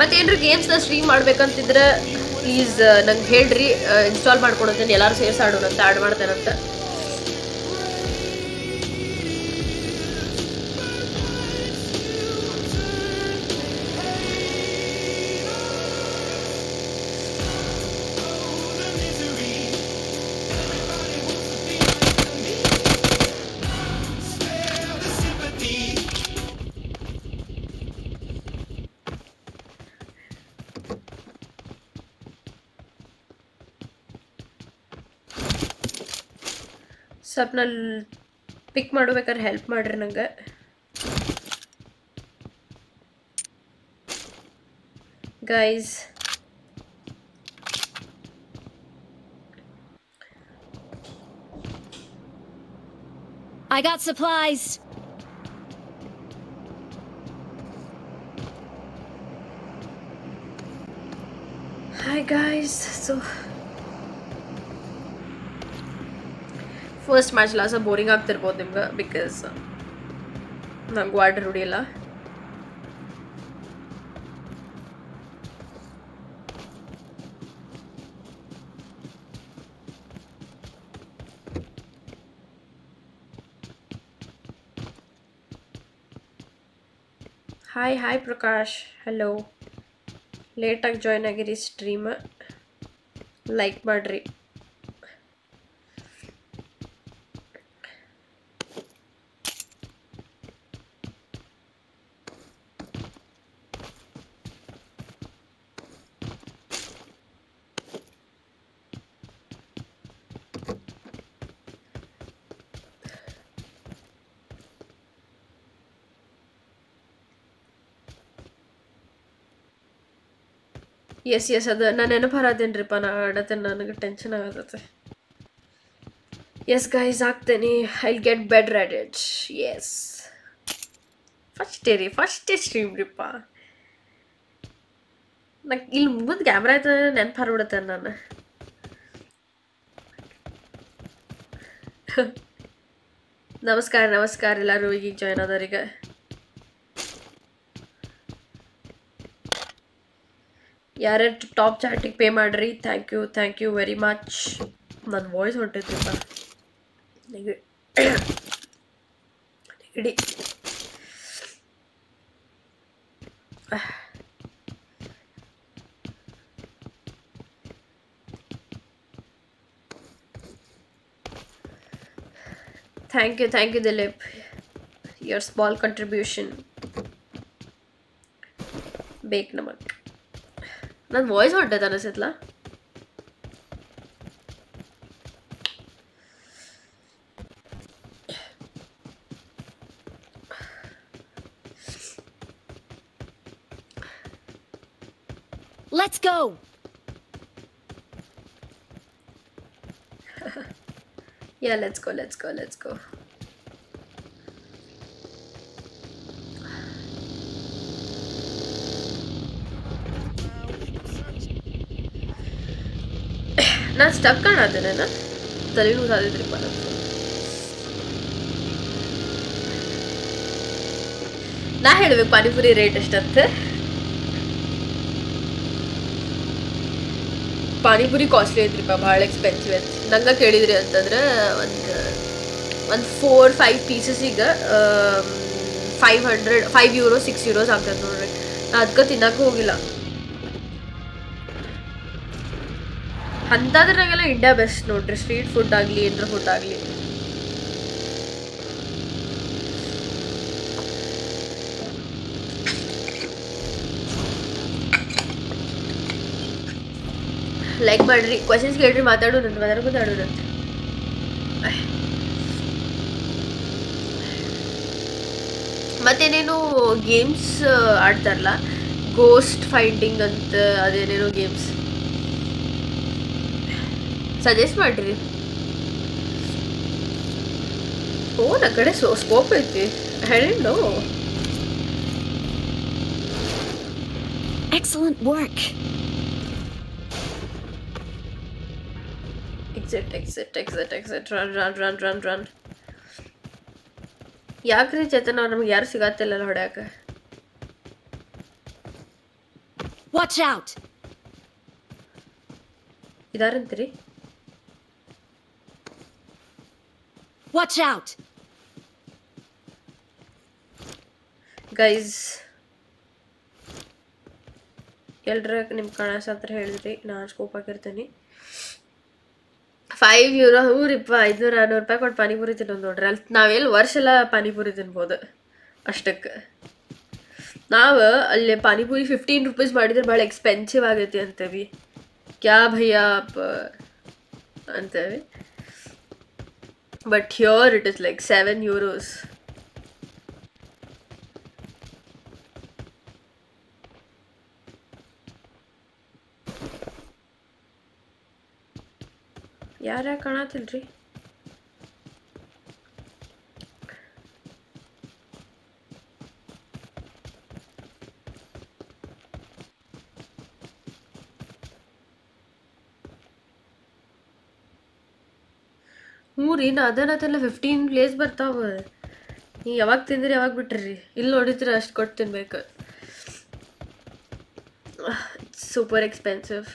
ಮತ್ತೇನ್ರಿ ಗೇಮ್ಸ್ನ ಸ್ಟ್ರೀಮ್ ಮಾಡ್ಬೇಕಂತಿದ್ರೆ ಪ್ಲೀಸ್ ನಂಗೆ ಹೇಳ್ರಿ ಇನ್ಸ್ಟಾಲ್ ಮಾಡ್ಕೊಳತ್ತೇನೆ ಎಲ್ಲರೂ ಸೇರ್ಸಿ ಆಡೋಣ ಅಂತ ಆಡ್ ಮಾಡ್ತೇನಂತ. ಸ್ವಲ್ಪ ನಾನು ಪಿಕ್ ಮಾಡ್ಬೇಕಾದ್ರೆ ಹೆಲ್ಪ್ ಮಾಡ್ರಿ ನಂಗೆ. Guys I got supplies. Hi guys so first match loss boring ಆಗ್ತಿರ್ಬೋದು ನಿಮ್ಗೆ ಬಿಕಾಸ್ ನಂಗೆ ವಾರ್ಡ್ ರೂಢಿಲ್ಲ ಹಾಯ್ ಹಾಯ್ ಪ್ರಕಾಶ್ ಹಲೋ ಲೇಟಾಗಿ ಜಾಯ್ನ್ ಆಗಿರಿ ಸ್ಟ್ರೀಮ್ ಲೈಕ್ ಮಾಡಿರಿ ಎಸ್ ಎಸ್ ಅದು ನಾನು ನೆನಪು ಹರದೇನ್ರಿಪ್ಪ ನಾ ಆಡತ್ತೇನೆ ನನಗೆ ಟೆನ್ಷನ್ ಆಗತ್ತೆ ಎಸ್ ಗೈಸ್ ಆಗ್ತೇನೆ ಐ ಗೆಟ್ ಬೆಡ್ ರೆಡೆಡ್ ಎಸ್ ಫಸ್ಟೇ ರೀ ಫಸ್ಟೇ ಸ್ಟ್ರೀಮ್ ರೀಪ್ಪ ನಂಗೆ ಇಲ್ಲಿ ಮುಂದೆ ಕ್ಯಾಮ್ರಾ ಆಯ್ತು ನೆನಪು ಹರ್ಬಿಡತ್ತೇನೆ ನಾನು ನಮಸ್ಕಾರ ನಮಸ್ಕಾರ ಎಲ್ಲರೂ ಈಗ ಜಾಯ್ನ್ ಆದವ್ರಿಗೆ ಯಾರ್ಯಾರು ಟಾಪ್ ಚಾಟಿಗೆ ಪೇ ಮಾಡ್ರಿ thank you thank you very much ನನ್ನ ವಾಯ್ಸ್ ಹೊಂಟೈತ್ರಿಪ್ಪ ನೆಗಡಿ ನೆಗಡಿ thank you thank you Dilip your small contribution ಬೇಕು ನಮಗೆ ನನ್ನ ವಾಯ್ಸ್ ಹೊರಟೈತೆ ಅನಿಸತ್ಲ Let's go! yeah, let's go, let's go, let's go. ನಾನು ಸ್ಟಕ್ ಕಾಣತೇನೆ ತಲೆನೂ ಸಾಧಿದ್ರಿಪ್ಪ ನಂಗೆ ನಾ ಹೇಳ್ಬೇಕು ಪಾನಿಪುರಿ ರೇಟ್ ಎಷ್ಟಂತ? ಪಾನಿಪುರಿ ಕಾಸ್ಟ್ಲಿ ಐತ್ರಿಪ್ಪ ಭಾಳ ಎಕ್ಸ್ಪೆನ್ಸಿವ್ ಐತಿ ನಂಗೆ ಕೇಳಿದ್ರಿ ಅಂತಂದ್ರೆ ಒಂದು ಒಂದು four five ಪೀಸಸ್ಸಿಗೆ five hundred five euro six euros ಆಗ್ತದೆ ನೋಡ್ರಿ. ನಾ ಅದಕ್ಕೆ ತಿನ್ನಕ್ಕೆ ಹೋಗಿಲ್ಲ. ಅಂತಾದ್ರಾಗೆಲ್ಲ ಇಂಡಿಯಾ ಬೆಸ್ಟ್ ನೋಡ್ರಿ ಸ್ಟ್ರೀಟ್ ಫುಡ್ ಆಗಲಿ, ಏನರ ಫುಡ್ ಆಗಲಿ. ಲೈಕ್ ಮಾಡ್ರಿ ಕ್ವಶನ್ಸ್ ಕೇಳ್ರಿ ಮಾತಾಡೋದಂತ ಮಾತಾಡ್ಕೊಂಡು ಮಾತಾಡೋದಂತ ಮತ್ತೇನೇನು ಗೇಮ್ಸ್ ಆಡ್ತಾರಲ್ಲ ಗೋಸ್ಟ್ ಫೈಂಡಿಂಗ್ ಅಂತ, ಅದೇನೇನೋ ಗೇಮ್ಸ್ ಸಜೆಸ್ಟ್ ಮಾಡ್ರಿ ಓ ನನ್ನ ಕಡೆ ಸೋ ಸ್ಕೋಪ್ ಐತಿ ಹೇಳೋ Excellent work. Exit exit exit exit run run run run run ಯಾಕ್ರಿ ಚೇತನ್ ಅವ್ರು ನಮ್ಗೆ ಯಾರು ಸಿಗತ್ತಿಲ್ಲ ಹೊಡ್ಯಾಕ Watch out! ಇದಾರಂತ್ರಿ Watch out! ಗೈಸ್ ಎಲ್ರ ನಿಮ್ಗೆ ಹತ್ರ ಹೇಳಿದ್ರಿ, ನಾನು ಸ್ಕೋಪ್ ಹಾಕಿರ್ತೀನಿ ಫೈವ್ ಯೂರೋ ಹ್ಞೂ ರೀಪ್ಪ ಐದುನೂರು, ಆರ್ನೂರು ರೂಪಾಯಿ ಕೊಟ್ಟು ಪಾನಿಪುರಿ ತಿನ್ನೋದು ನೋಡ್ರಿ. ಅಲ್ಲಿ ನಾವೆಲ್ಲಿ ವರ್ಷ ಎಲ್ಲ ಪಾನಿಪುರಿ ತಿನ್ಬೋದು. ಅಷ್ಟಕ್ಕೆ ನಾವು ಅಲ್ಲಿ ಪಾನಿಪುರಿ ಫಿಫ್ಟೀನ್ ರುಪೀಸ್ ಮಾಡಿದ್ರೆ ಭಾಳ ಎಕ್ಸ್ಪೆನ್ಸಿವ್ ಆಗೈತಿ ಅಂತೇವಿ. ಕ್ಯಾ ಭಯ್ಯ ಅಂತೇವಿ. but here it is like seven euros ಯಾರ್ಯಾರು ಕಾಣತಿಲ್ರಿ ಹ್ಞೂ ರೀ ನಾ ಅದನ್ನತೆಲ್ಲ ಫಿಫ್ಟೀನ್ ಪ್ಲೇಸ್ ಬರ್ತಾವ. ನೀ ಯಾವಾಗ ತಿಂದ್ರಿ ಯಾವಾಗ ಬಿಟ್ರಿ? ಇಲ್ಲಿ ನೋಡಿದ್ರೆ ಅಷ್ಟು ಕೊಟ್ಟು ತಿನ್ಬೇಕು. Super expensive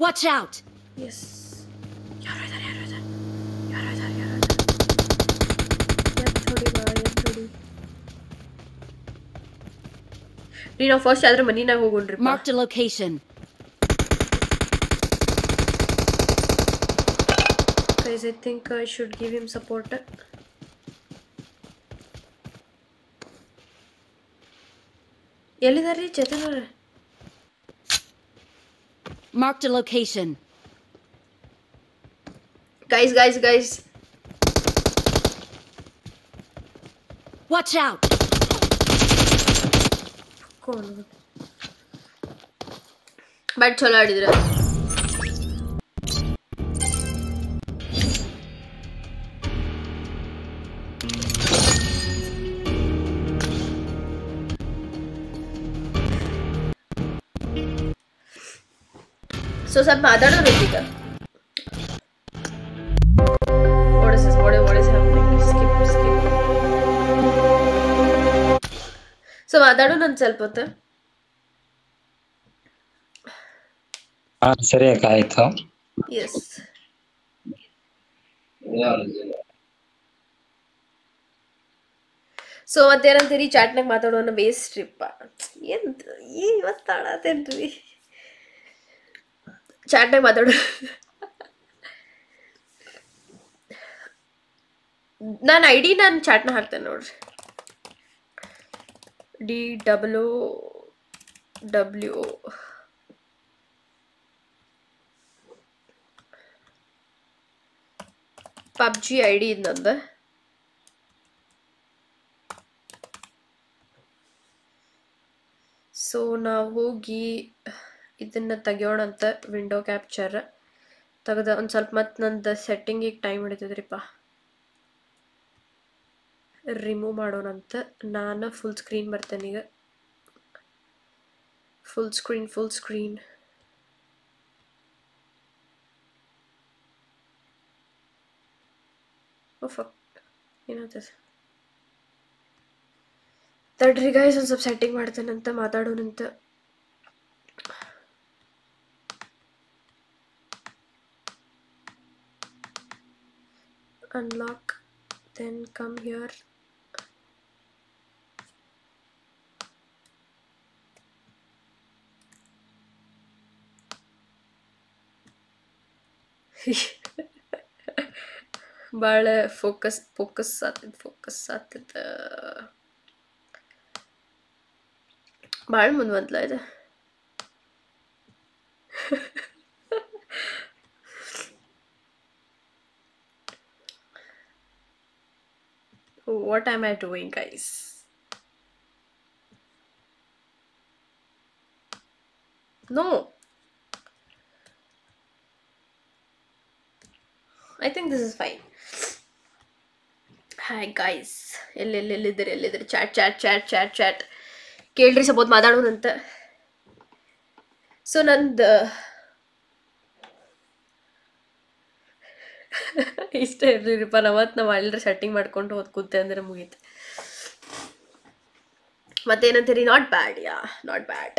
Watch out! Yes ರೀ ನಾವು ಫಸ್ಟ್ ಆದ್ರೆ ಮನಿನಾಗ ಹೋಗೋಣ್ರಿ Marked a location. Guys, I think I should give him support. ಎಲ್ಲಿದಾರ್ರಿ ಚೇತನ್ ಅವ್ರೆ Marked a location. Guys guys guys Watch out! But ಚಲೋ ಆಡಿದ್ರ ಸೊ ಸ್ವಲ್ಪ ಮಾತಾಡೋರು ಈಗ ಸೊ ನನ್ ಸ್ವಲ್ಪ ಹೊತ್ತು. ಹಾ ಸರಿ ಅಕ್ಕ ಆಯ್ತು. S so ಮತ್ತೇನಂತೀರಿ? ಚಾಟ್ನಾಗ ಮಾತಾಡೋಣ ಬೇಸ್ ಟ್ರಿಪ್ಪ ಎಂತ ಇವತ್ತು ಆಡತ್ತೇನ್ರಿ ಚಾಟ್ನಾಗ ಮಾತಾಡೋ. ನಾನು ಐ ಡಿ ನಾನು ಚಾಟ್ನ ಹಾಕ್ತೇನೆ ನೋಡ್ರಿ. D W W PUBG ID ಇಂದಂದ ಸೊ ನಾವು ಹೋಗಿ ಇದನ್ನು ತೆಗೆಯೋಣಂತ ವಿಂಡೋ ಕ್ಯಾಪ್ಚರ್ ತೆಗೆದ ಒಂದು ಸ್ವಲ್ಪ ಮತ್ತು ನಂದು ಸೆಟ್ಟಿಂಗಿಗೆ ಟೈಮ್ ಹಿಡಿತದ್ರಿಪ್ಪ ರಿಮೂವ್ ಮಾಡೋಣಂತ ನಾನು ಫುಲ್ ಸ್ಕ್ರೀನ್ ಬರ್ತೇನೆ ಈಗ. ಫುಲ್ ಸ್ಕ್ರೀನ್ ಫುಲ್ ಸ್ಕ್ರೀನ್ ಏನಾಗ್ತದೆ ತಡ್ರಿ ಗೈಸ್ ಒಂದು ಸ್ವಲ್ಪ ಸೆಟ್ಟಿಂಗ್ ಮಾಡ್ತೇನಂತ ಮಾತಾಡೋನಂತ ಅನ್ಲಾಕ್ then ಕಮ್ here. ಭಾಳ ಫೋಕಸ್ ಫೋಕಸ್ ಆತದ ಫೋಕಸ್ ಆತದ ಭಾಳ ಮುಂದ್ವಂತಲ ಇದು what am I doing, guys? No. I think this is fine hi guys ಎಲ್ಲೆಲ್ಲೆಲ್ಲಿದ್ದೀರಿ ಎಲ್ಲಿದ್ದೀರಿ? Chat chat chat chat chat ಕೇಳ್ರಿ ಸಪೋತ್ ಮಾತಾಡೋಣಂತ ಸೊ ನಂದು ಇಷ್ಟ ಇರ್ಲಿರಿಪ್ಪ ನವತ್ತು ನಾವು ಅಲ್ಲರ ಸೆಟ್ಟಿಂಗ್ ಮಾಡ್ಕೊಂಡು ಹೋದ್ ಕೂತೆ ಅಂದ್ರೆ ಮುಗೀತು. ಮತ್ತೇನಂತೀರಿ? Not bad ya not bad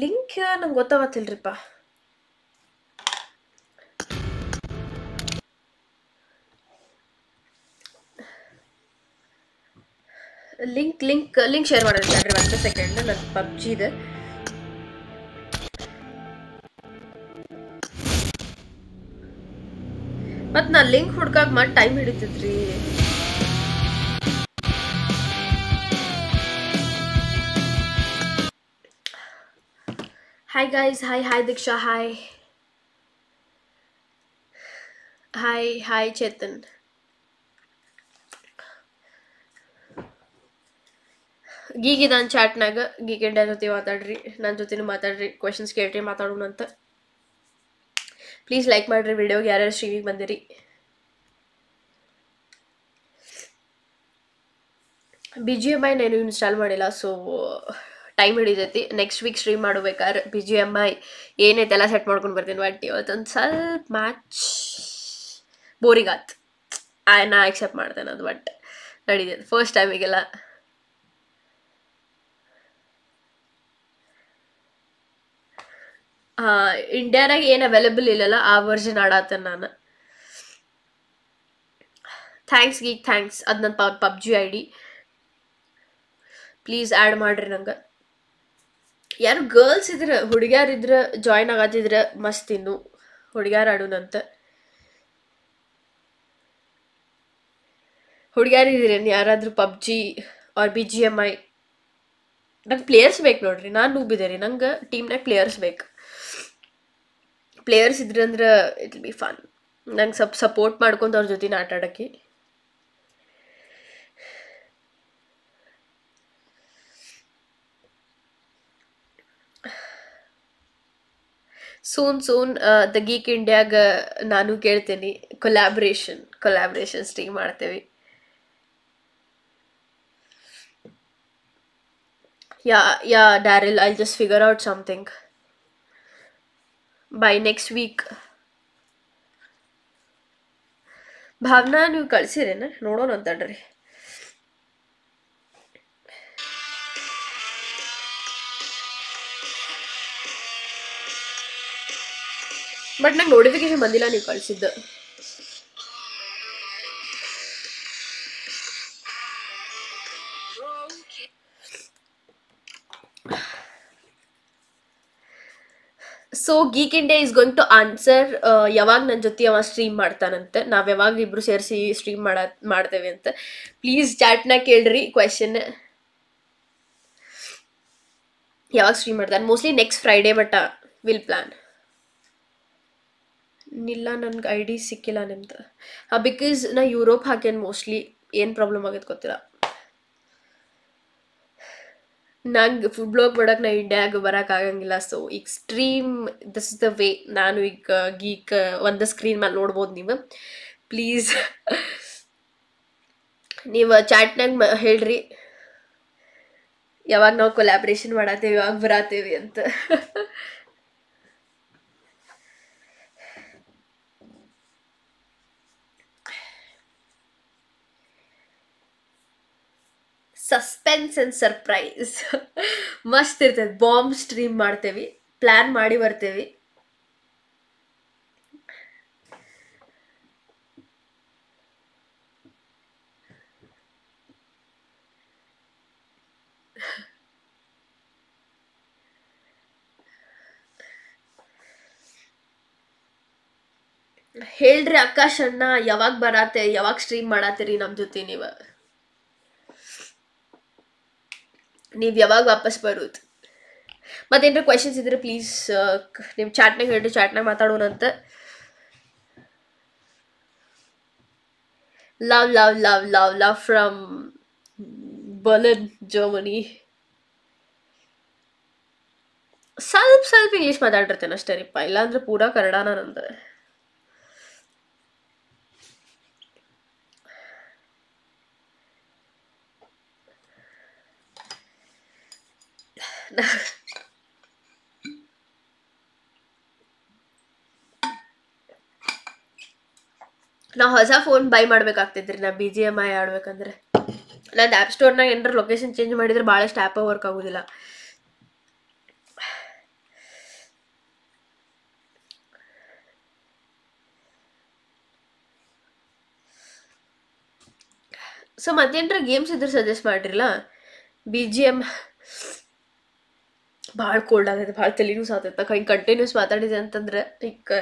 link ನಂಗೆ ಗೊತ್ತಾಗತ್ತಿಲ್ರಿಪ್ಪ. ಲಿಂಕ್ ಲಿಂಕ್ ಲಿಂಕ್ ಶೇರ್ ಮಾಡ್ರಿ ಒಂದು ಸೆಕೆಂಡ್ ನನ್ನ ಪಬ್ಜಿ ಇದೆ. ಮತ್ತೆ ನಾ ಲಿಂಕ್ ಹುಡ್ಕಾಕ್ ಮಾಡಿ time ಹಿಡಿತೈತ್ರಿ. Hi guys hi hi Diksha hi hi hi Chetan ಗೀಗಿ ನಾನು ಚಾಟ್ನಾಗ ಗೀಗ್ ಇಂಡಿಯಾ ಜೊತೆ ಮಾತಾಡ್ರಿ ನನ್ನ ಜೊತೆನೂ ಮಾತಾಡ್ರಿ ಕ್ವೆಶನ್ಸ್ ಕೇಳ್ರಿ, ಮಾತಾಡೋಣ ಅಂತ. ಪ್ಲೀಸ್ ಲೈಕ್ ಮಾಡಿರಿ ವಿಡಿಯೋಗೆ ಯಾರ್ಯಾರು ಸ್ಟ್ರೀಮಿಗೆ ಬಂದಿರಿ. ಬಿ ಜಿ ಎಂ ಐ ನಾನು ಇನ್ಸ್ಟಾಲ್ ಮಾಡಿಲ್ಲ ಸೊ ಟೈಮ್ ಹಿಡಿತೈತಿ. ನೆಕ್ಸ್ಟ್ ವೀಕ್ ಸ್ಟ್ರೀಮ್ ಮಾಡ್ಬೇಕಾದ್ರೆ ಬಿ ಜಿ ಎಂ ಐ ಏನೈತೆಲ್ಲ ಸೆಟ್ ಮಾಡ್ಕೊಂಡು ಬರ್ತೀನಿ ಬಟ್ ಇವತ್ತೊಂದು ಸ್ವಲ್ಪ ಮ್ಯಾಚ್ ಬೋರಿಂಗ್ ಆತು ನಾ ಎಕ್ಸೆಪ್ಟ್ ಮಾಡ್ತೇನೆ ಅದು ಬಟ್ ನಡೀತೈತೆ. ಫಸ್ಟ್ ಟೈಮಿಗೆಲ್ಲ ಇಂಡಿಯಾನಾಗ ಏನು ಅವೈಲೇಬಲ್ ಇಲ್ಲಲ್ಲ, ಆ ವರ್ಷನ್ ಆಡತ್ತೇನೆ ನಾನು. ಥ್ಯಾಂಕ್ಸ್ ಗೀಕ್ ಥ್ಯಾಂಕ್ಸ್ ಅದು ನನ್ನ PUBG I D. Please add ಮಾಡಿರಿ ನಂಗೆ. ಯಾರು ಗರ್ಲ್ಸ್ ಇದ್ರೆ, ಹುಡುಗ್ಯಾರ ಇದ್ರೆ ಜಾಯ್ನ್ ಆಗತ್ತಿದ್ರೆ ಮಸ್ತ್ ಇನ್ನು ಹುಡುಗ್ಯಾರ ಆಡೋಣಂತ ಹುಡುಗ್ಯಾರ ಇದ್ರೇನು ಯಾರಾದರೂ PUBG or B G M I ನಂಗೆ ಪ್ಲೇಯರ್ಸ್ ಬೇಕು ನೋಡ್ರಿ. ನಾನು ನೂಬಿದೆ ರೀ ನಂಗೆ ಟೀಮ್ನಾಗ ಪ್ಲೇಯರ್ಸ್ ಬೇಕು. ಪ್ಲೇಯರ್ಸ್ ಇದ್ರಂದ್ರೆ ಇಟ್ ಬಿ ಫನ್ ನಂಗೆ ಸ್ವಲ್ಪ ಸಪೋರ್ಟ್ ಮಾಡ್ಕೊಂಡು ಅವ್ರ ಜೊತೆ ಆಟ ಆಡೋಕ್ಕೆ ಸೂನ್ ಸೂನ್ ದ ಗೀಕ್ ಇಂಡಿಯಾಗ ನಾನು ಕೇಳ್ತೀನಿ. ಕೊಲ್ಯಾಬ್ರೇಷನ್ ಕೊಲ್ಯಾಬ್ರೇಷನ್ ಸ್ಟಿಂಗ್ ಮಾಡ್ತೇವೆ. Ya ya Darryl I just figure out something by next week Bhavana, ನೀವು ಕಳ್ಸಿರೇನ? ನೋಡೋಣ ಅಂತಡ್ರಿ ಬಟ್ ನಂಗೆ ನೋಟಿಫಿಕೇಶನ್ ಬಂದಿಲ್ಲ ನೀವು ಕಳ್ಸಿದ್ದು. So geek India is going to answer ಯಾವಾಗ ನನ್ನ ಜೊತೆ ಅವ ಸ್ಟ್ರೀಮ್ ಮಾಡ್ತಾನಂತೆ. ನಾವು ಯಾವಾಗ ಇಬ್ರು ಸೇರಿಸಿ ಸ್ಟ್ರೀಮ್ ಮಾಡ, ಮಾಡ್ತೇವೆ ಅಂತ. ಪ್ಲೀಸ್ ಚಾಟ್ನ ಕೇಳ್ರಿ ಕ್ವೆಶನ್ ಯಾವಾಗ ಸ್ಟ್ರೀಮ್ ಮಾಡ್ತಾನೆ? Mostly next Friday but will plan ಇಲ್ಲ ನನ್ಗೆ ಐ ಡಿ ಸಿಕ್ಕಿಲ್ಲ ನಿಮ್ದು. ಹಾಂ ಬಿಕಾಸ್ ನಾ ಯುರೋಪ್ ಹಾಕೇನು ಮೋಸ್ಟ್ಲಿ ಏನು ಪ್ರಾಬ್ಲಮ್ ಆಗೈತೆ ಗೊತ್ತಿಲ್ಲ. ನಂಗೆ ಫುಡ್ ಬ್ಲಾಗ್ ಮಾಡೋಕೆ ನಾ ಇಂಡಿಯಾಗೆ ಬರೋಕ್ಕಾಗಂಗಿಲ್ಲ so extreme this is the way ನಾನು ಈಗ ಗೀಕ್ ಒಂದು ಸ್ಕ್ರೀನ್ ಮೇಲೆ ನೋಡ್ಬೋದು ನೀವು. ಪ್ಲೀಸ್ ನೀವು ಚಾಟ್ನಾಗ ಹೇಳ್ರಿ. ಯಾವಾಗ ನಾವು ಕೊಲ್ಯಾಬ್ರೇಷನ್ ಮಾಡತ್ತೇವೆ, ಯಾವಾಗ ಬರತ್ತೇವೆ ಅಂತ. ಸಸ್ಪೆನ್ಸ್ ಅಂಡ್ ಸರ್ಪ್ರೈಸ್ ಮಸ್ತ್ ಇರ್ತದೆ ಬಾಂಬ್ ಸ್ಟ್ರೀಮ್ ಮಾಡ್ತೇವಿ. ಪ್ಲ್ಯಾನ್ ಮಾಡಿ ಬರ್ತೇವಿ. ಹೇಳ್ರಿ ಆಕಾಶ್ ಅಣ್ಣ, ಯಾವಾಗ ಬರತ್ತೆ ಯಾವಾಗ ಸ್ಟ್ರೀಮ್ ಮಾಡತ್ತೀರಿ ನಮ್ಮ ಜೊತೆ ನೀವು? ನೀವು ಯಾವಾಗ ವಾಪಸ್ ಬರೋದು? ಮತ್ತೇನಾರ ಕ್ವೆಶನ್ಸ್ ಇದ್ರೆ ಪ್ಲೀಸ್ ನಿಮ್ಮ ಚಾಟ್ನಾಗ ಹೇಳ್ರಿ ಚಾಟ್ನಾಗ ಮಾತಾಡೋಣಂತ love love love love love from Berlin Germany ಸ್ವಲ್ಪ ಸ್ವಲ್ಪ ಇಂಗ್ಲೀಷ್ ಮಾತಾಡಿರ್ತೇನೆ ಅಷ್ಟೇ ರೀಪ್ಪ ಇಲ್ಲಾಂದ್ರೆ ಪೂರಾ ಕನ್ನಡನ ನಂದು. ನಾ ಹೊಸ ಫೋನ್ ಬೈ ಮಾಡ್ಬೇಕಾಗ್ತೈತ್ರಿ ನಾ ಬಿ ಜಿ ಎಂ ಐ ಆಡ್ಬೇಕಂದ್ರೆ. ನಂದು ಆ್ಯಪ್ ಸ್ಟೋರ್ನಾಗ ಏನಾರ ಲೊಕೇಶನ್ ಚೇಂಜ್ ಮಾಡಿದ್ರೆ ಭಾಳಷ್ಟು ಆ್ಯಪ ವರ್ಕ್ ಆಗೋದಿಲ್ಲ. ಸೊ ಮತ್ತೇನ್ರ ಗೇಮ್ಸ್ ಇದ್ರೆ ಸಜೆಸ್ಟ್ ಮಾಡ್ರಿಲ್ಲ? ಬಿ ಜಿ ಎಂ ಭಾಳ ಕೋಲ್ಡ್ ಆಗೈತೆ ಭಾಳ ತಲೆನೂ ಸಾತೈತೆ ಹಿಂಗೆ ಕಂಟಿನ್ಯೂಸ್ ಮಾತಾಡಿದೆ ಅಂತಂದ್ರೆ ಲೈಕ್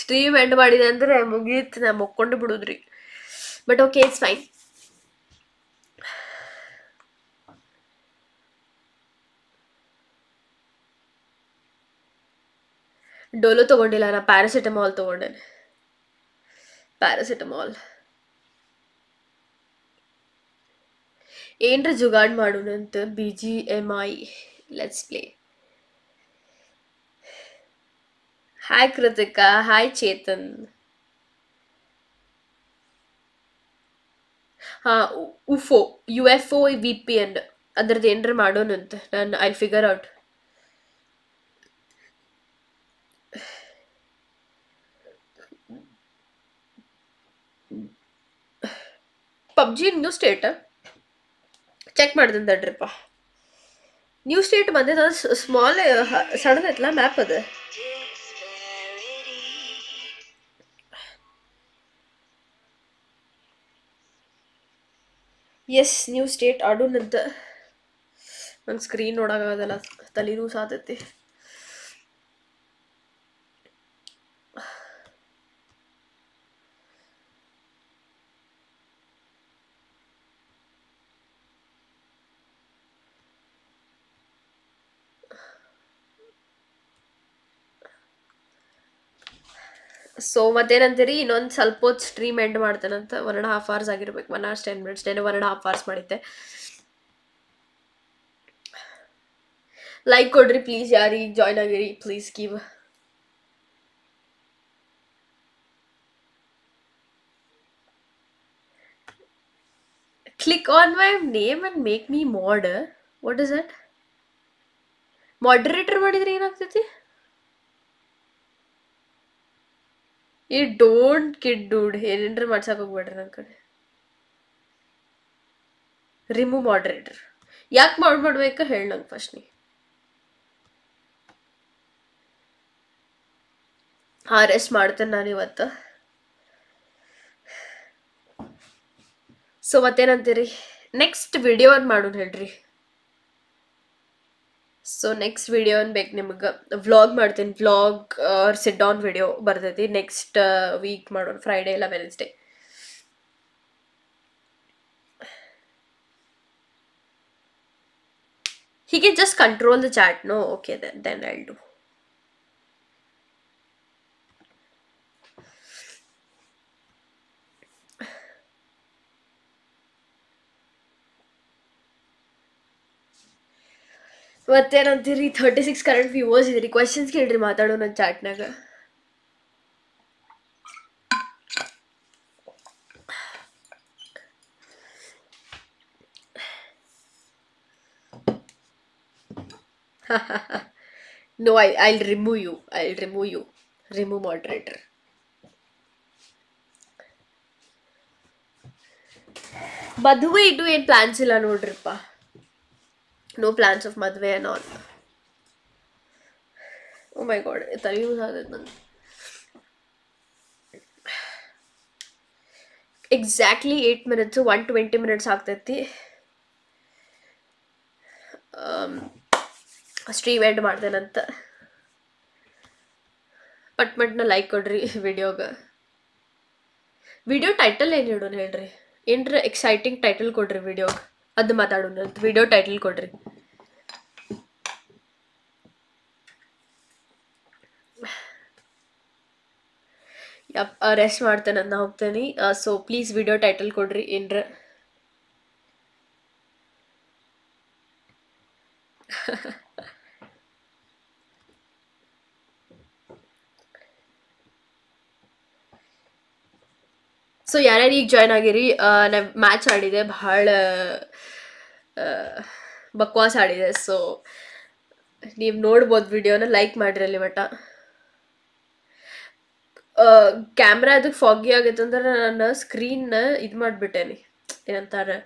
ಸ್ಟ್ರೀಮ್ ಎಂಡ್ ಮಾಡಿದೆ ಅಂದ್ರೆ ಮುಗೀತು, ನಾ ಮುಕ್ಕೊಂಡು ಬಿಡೋದ್ರಿ. But okay it's fine Dolo ತೊಗೊಂಡಿಲ್ಲ, ನಾ ಪ್ಯಾರಾಸಿಟಮಾಲ್ ತೊಗೊಂಡೇನೆ ಪ್ಯಾರಾಸಿಟಮಾಲ್ ಏನ್ರ ಜುಗಾಡ್ ಮಾಡೋಣಂತ? B G M I let's play hi Kritika hi Chetan ಹಾ UFO U F O V P N ಅದ್ರದ್ದು ಏನ್ರ ಮಾಡೋಣಂತ ನಾನು I figure out PUBG new state check ಮಾಡ್ದಂತ ತಡ್ರಿಪ್ಪ ನ್ಯೂ ಸ್ಟೇಟ್ ಬಂದಿದ್ದು ಸ್ಮಾಲ್ ಸಣ್ಣದೈತಲ್ಲ ಮ್ಯಾಪ್ ಅದು? ಎಸ್ ನೀವು ಸ್ಟೇಟ್ ಆಡೋಣಂತ ನಂಗೆ ಸ್ಕ್ರೀನ್ ನೋಡೋಕ್ಕಾಗೋದಲ್ಲ ತಲೆನೂ ಸಾತೈತಿ. ಸೊ ಮತ್ತೇನಂತೀರಿ ಇನ್ನೊಂದು ಸ್ವಲ್ಪ ಹೊತ್ತು ಸ್ಟ್ರೀಮ್ ಎಂಡ್ ಮಾಡ್ತೇನಂತ ಒನ್ ಆ್ಯಂಡ್ ಹಾಫ್ ಅವರ್ಸ್ ಆಗಿರ್ಬೇಕು. One hours ten minutes ten one and half hours ಮಾಡಿದ್ದೆ. ಲೈಕ್ ಕೊಡ್ರಿ ಪ್ಲೀಸ್ ಯಾರಿಗೆ ಜಾಯ್ನ್ ಆಗಿರಿ please give click on my name and make me mod. What is it moderator ಮಾಡಿದ್ರೆ ಏನಾಗ್ತೈತಿ? ಈ don't kid dude ಏನೇನ್ರ ಮಾಡ್ಸಕ್ ಹೋಗ್ಬೇಡ್ರಿ ನನ್ನ ಕಡೆ. ರಿಮೂವ್ ಮಾಡ್ರೇಟ್ರ್ ಯಾಕೆ ಮಾಡಿ ಮಾಡ್ಬೇಕ ಹೇಳಿ ನಂಗೆ ಫಸ್ಟ್ ನೀ. ಅರೆಸ್ಟ್ ರೆಸ್ಟ್ ಮಾಡ್ತೇನೆ ನಾನು ಇವತ್ತು. ಸೊ ಮತ್ತೇನಂತೀರಿ? ನೆಕ್ಸ್ಟ್ ವಿಡಿಯೋ ಒಂದು ಮಾಡೋಣ ಹೇಳ್ರಿ. ಸೊ ನೆಕ್ಸ್ಟ್ ವಿಡಿಯೋ ಬೇಕು ನಿಮ್ಗೆ ವ್ಲಾಗ್ ಮಾಡ್ತೀನಿ. Vlog or sit down video ಬರ್ತೈತಿ. ನೆಕ್ಸ್ಟ್ ವೀಕ್ ಮಾಡೋಣ. ಫ್ರೈಡೇ ಇಲ್ಲ Wednesday he can just control the chat. No, okay, then then i'll do. ಮತ್ತೇನಂತೀರಿ ಥರ್ಟಿ ಸಿಕ್ಸ್ ಕರೆಂಟ್ ವ್ಯೂವರ್ಸ್ ಇದ್ರಿ ಕ್ವಶನ್ಸ್ ಕೇಳ್ರಿ ಮಾತಾಡೋ ನನ್ನ ಚಾಟ್ನಾಗ no I I'll remove you I'll remove you remove moderator ಮದುವೆ ಇಟ್ಟು ಏನು ಪ್ಲಾನ್ಸ್ ಇಲ್ಲ ನೋಡ್ರಿಪ್ಪ ನೋ ಪ್ಲಾನ್ಸ್ ಆಫ್ ಮದುವೆ and all oh my god ತಲೆ ಯೂಸ್ ಆಗೈತೆ ನಂಗೆ exactly eight minutes one twenty minutes ಆಗ್ತೈತಿ ಸ್ಟ್ರೀಮ್ ಎಂಡ್ ಮಾಡ್ತೇನಂತ ಪಟ್ ಪಟ್ನ ಲೈಕ್ ಕೊಡ್ರಿ ವಿಡಿಯೋಗೆ ವಿಡಿಯೋ ಟೈಟಲ್ ಏನು ಇಡೋಣ ಹೇಳ್ರಿ ಏನ್ರ ಎಕ್ಸೈಟಿಂಗ್ ಟೈಟಲ್ ಕೊಡ್ರಿ ವಿಡಿಯೋಗೆ ಅದು ಮಾತಾಡೋಣ. ವಿಡಿಯೋ ಟೈಟಲ್ ಕೊಡ್ರಿ. ಯಪ್ ರೆಸ್ಟ್ ಮಾಡ್ತೇನೆ ನಾ ಹೋಗ್ತೇನೆ. ಸೊ ಪ್ಲೀಸ್ ವಿಡಿಯೋ ಟೈಟಲ್ ಕೊಡ್ರಿ, ಏನ್ರ. ಸೊ ಯಾರ್ಯಾರು ಈಗ ಜಾಯ್ನ್ ಆಗಿರಿ? ನಾ ಮ್ಯಾಚ್ ಆಡಿದೆ, ಭಾಳ ಬಕ್ವಾಸ್ ಆಡಿದೆ. ಸೊ ನೀವು ನೋಡ್ಬೋದು ವಿಡಿಯೋನ ಲೈಕ್ ಮಾಡಿರಿ ಅಲ್ಲಿ ಮಟ ಕ್ಯಾಮ್ರಾ ಅದಕ್ಕೆ ಫಾಗಿ ಆಗೈತೆ ಅಂದ್ರೆ ನಾನು ಸ್ಕ್ರೀನ್ನ ಇದು ಮಾಡಿಬಿಟ್ಟೇನಿ. ಏನಂತಾರೆ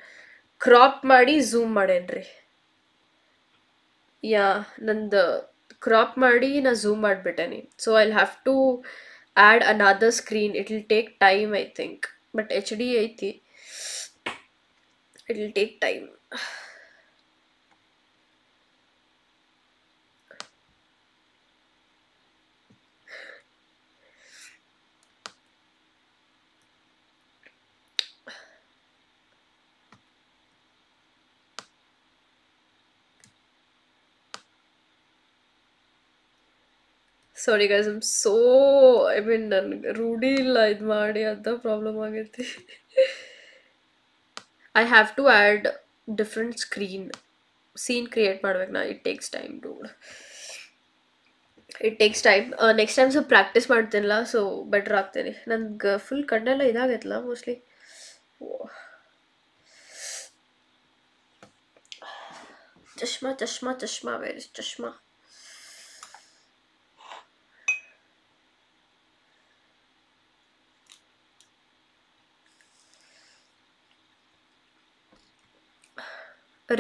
ಕ್ರಾಪ್ ಮಾಡಿ ಝೂಮ್ ಮಾಡೇನ್ರಿ. ಯಾ, ನಂದು ಕ್ರಾಪ್ ಮಾಡಿ ನಾ zoom ಮಾಡಿಬಿಟ್ಟೇನಿ. So I'll have to add another screen it'll take time i think. But hd it'll take time. Sorry guys I'm so I mean ನನ್ಗೆ ರೂಢಿ ಇಲ್ಲ ಇದು ಮಾಡಿ ಅಂತ ಪ್ರಾಬ್ಲಮ್ ಆಗೈತಿ. I have to add different screen scene create ಮಾಡ್ಬೇಕು ನಾ. It takes time dude it takes time next time ಸ್ವಲ್ಪ ಪ್ರಾಕ್ಟೀಸ್ ಮಾಡ್ತೇನಲ್ಲ ಸೊ ಬೆಟ್ರ್ ಆಗ್ತೇನೆ. ನನ್ಗೆ ಫುಲ್ ಕಣ್ಣೆಲ್ಲ ಇದಾಗೈತಲ್ಲ ಮೋಸ್ಟ್ಲಿ ಚಶ್ಮಾ ಚಶ್ಮಾ ಚಶ್ಮಾ wear ಚಶ್ಮಾ?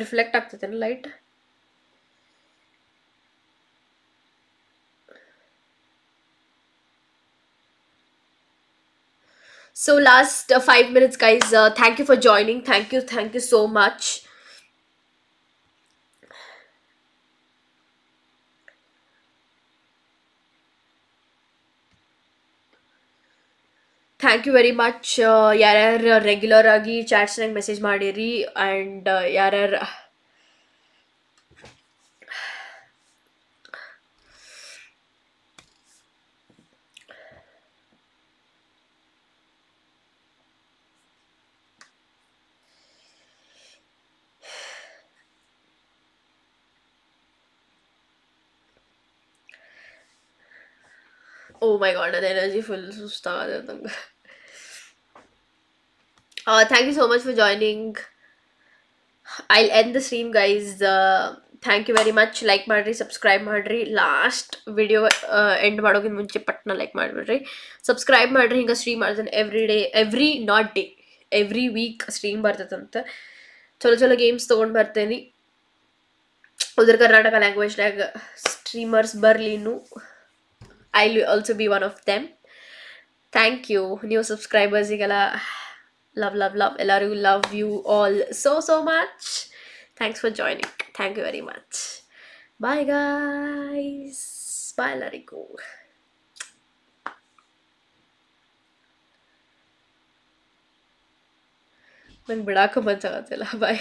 Reflect ಆಗ್ತೈತೇನು light So last uh, five minutes, guys. Uh, thank you for joining. Thank you, thank you so much. Thank you very much ಯಾರ್ಯಾರು ರೆಗ್ಯುಲರ್ ಆಗಿ ಚಾಟ್ಸ್ನಾಗ ಮೆಸೇಜ್ ಮಾಡಿರಿ ಆ್ಯಂಡ್ ಯಾರ್ಯಾರು ಓ ಮೈ ಗಾಡ್ ನನ್ನ energy full ಸುಸ್ತಾಗದೆ ನಂಗೆ thank you so much for joining I end the stream guys thank you very much like ಮಾಡಿರಿ subscribe ಮಾಡಿರಿ. ಲಾಸ್ಟ್ ವಿಡಿಯೋ ಎಂಡ್ ಮಾಡೋಕ್ಕಿಂತ ಮುಂಚೆ ಪಟ್ನ ಲೈಕ್ ಮಾಡಿಬಿಡ್ರಿ. ಸಬ್ಸ್ಕ್ರೈಬ್ ಮಾಡಿರಿ, ಹಿಂಗೆ ಸ್ಟ್ರೀಮ್ ಮಾಡ್ತೇನೆ every day every not day every week stream ಬರ್ತದಂತೆ ಚಲೋ ಚಲೋ games ತೊಗೊಂಡು ಬರ್ತೇನೆ. ಉತ್ತರ ಕರ್ನಾಟಕ ಲ್ಯಾಂಗ್ವೇಜ್ನಾಗ ಸ್ಟ್ರೀಮರ್ಸ್ ಬರಲಿ ಇನ್ನೂ I also be one of them thank you ನೀವು ಸಬ್ಸ್ಕ್ರೈಬರ್ಸಿಗೆಲ್ಲ ಲವ್ ಲವ್ ಲವ್ ಎಲ್ಲರಿಗೂ love you all so so much thanks for joining thank you very much bye guys bye ಎಲ್ಲರಿಗೂ ನಂಗೆ ಬಿಡಾಕ ಮನ್ಸಾಗತ್ತಿಲ್ಲ ಬಾಯ್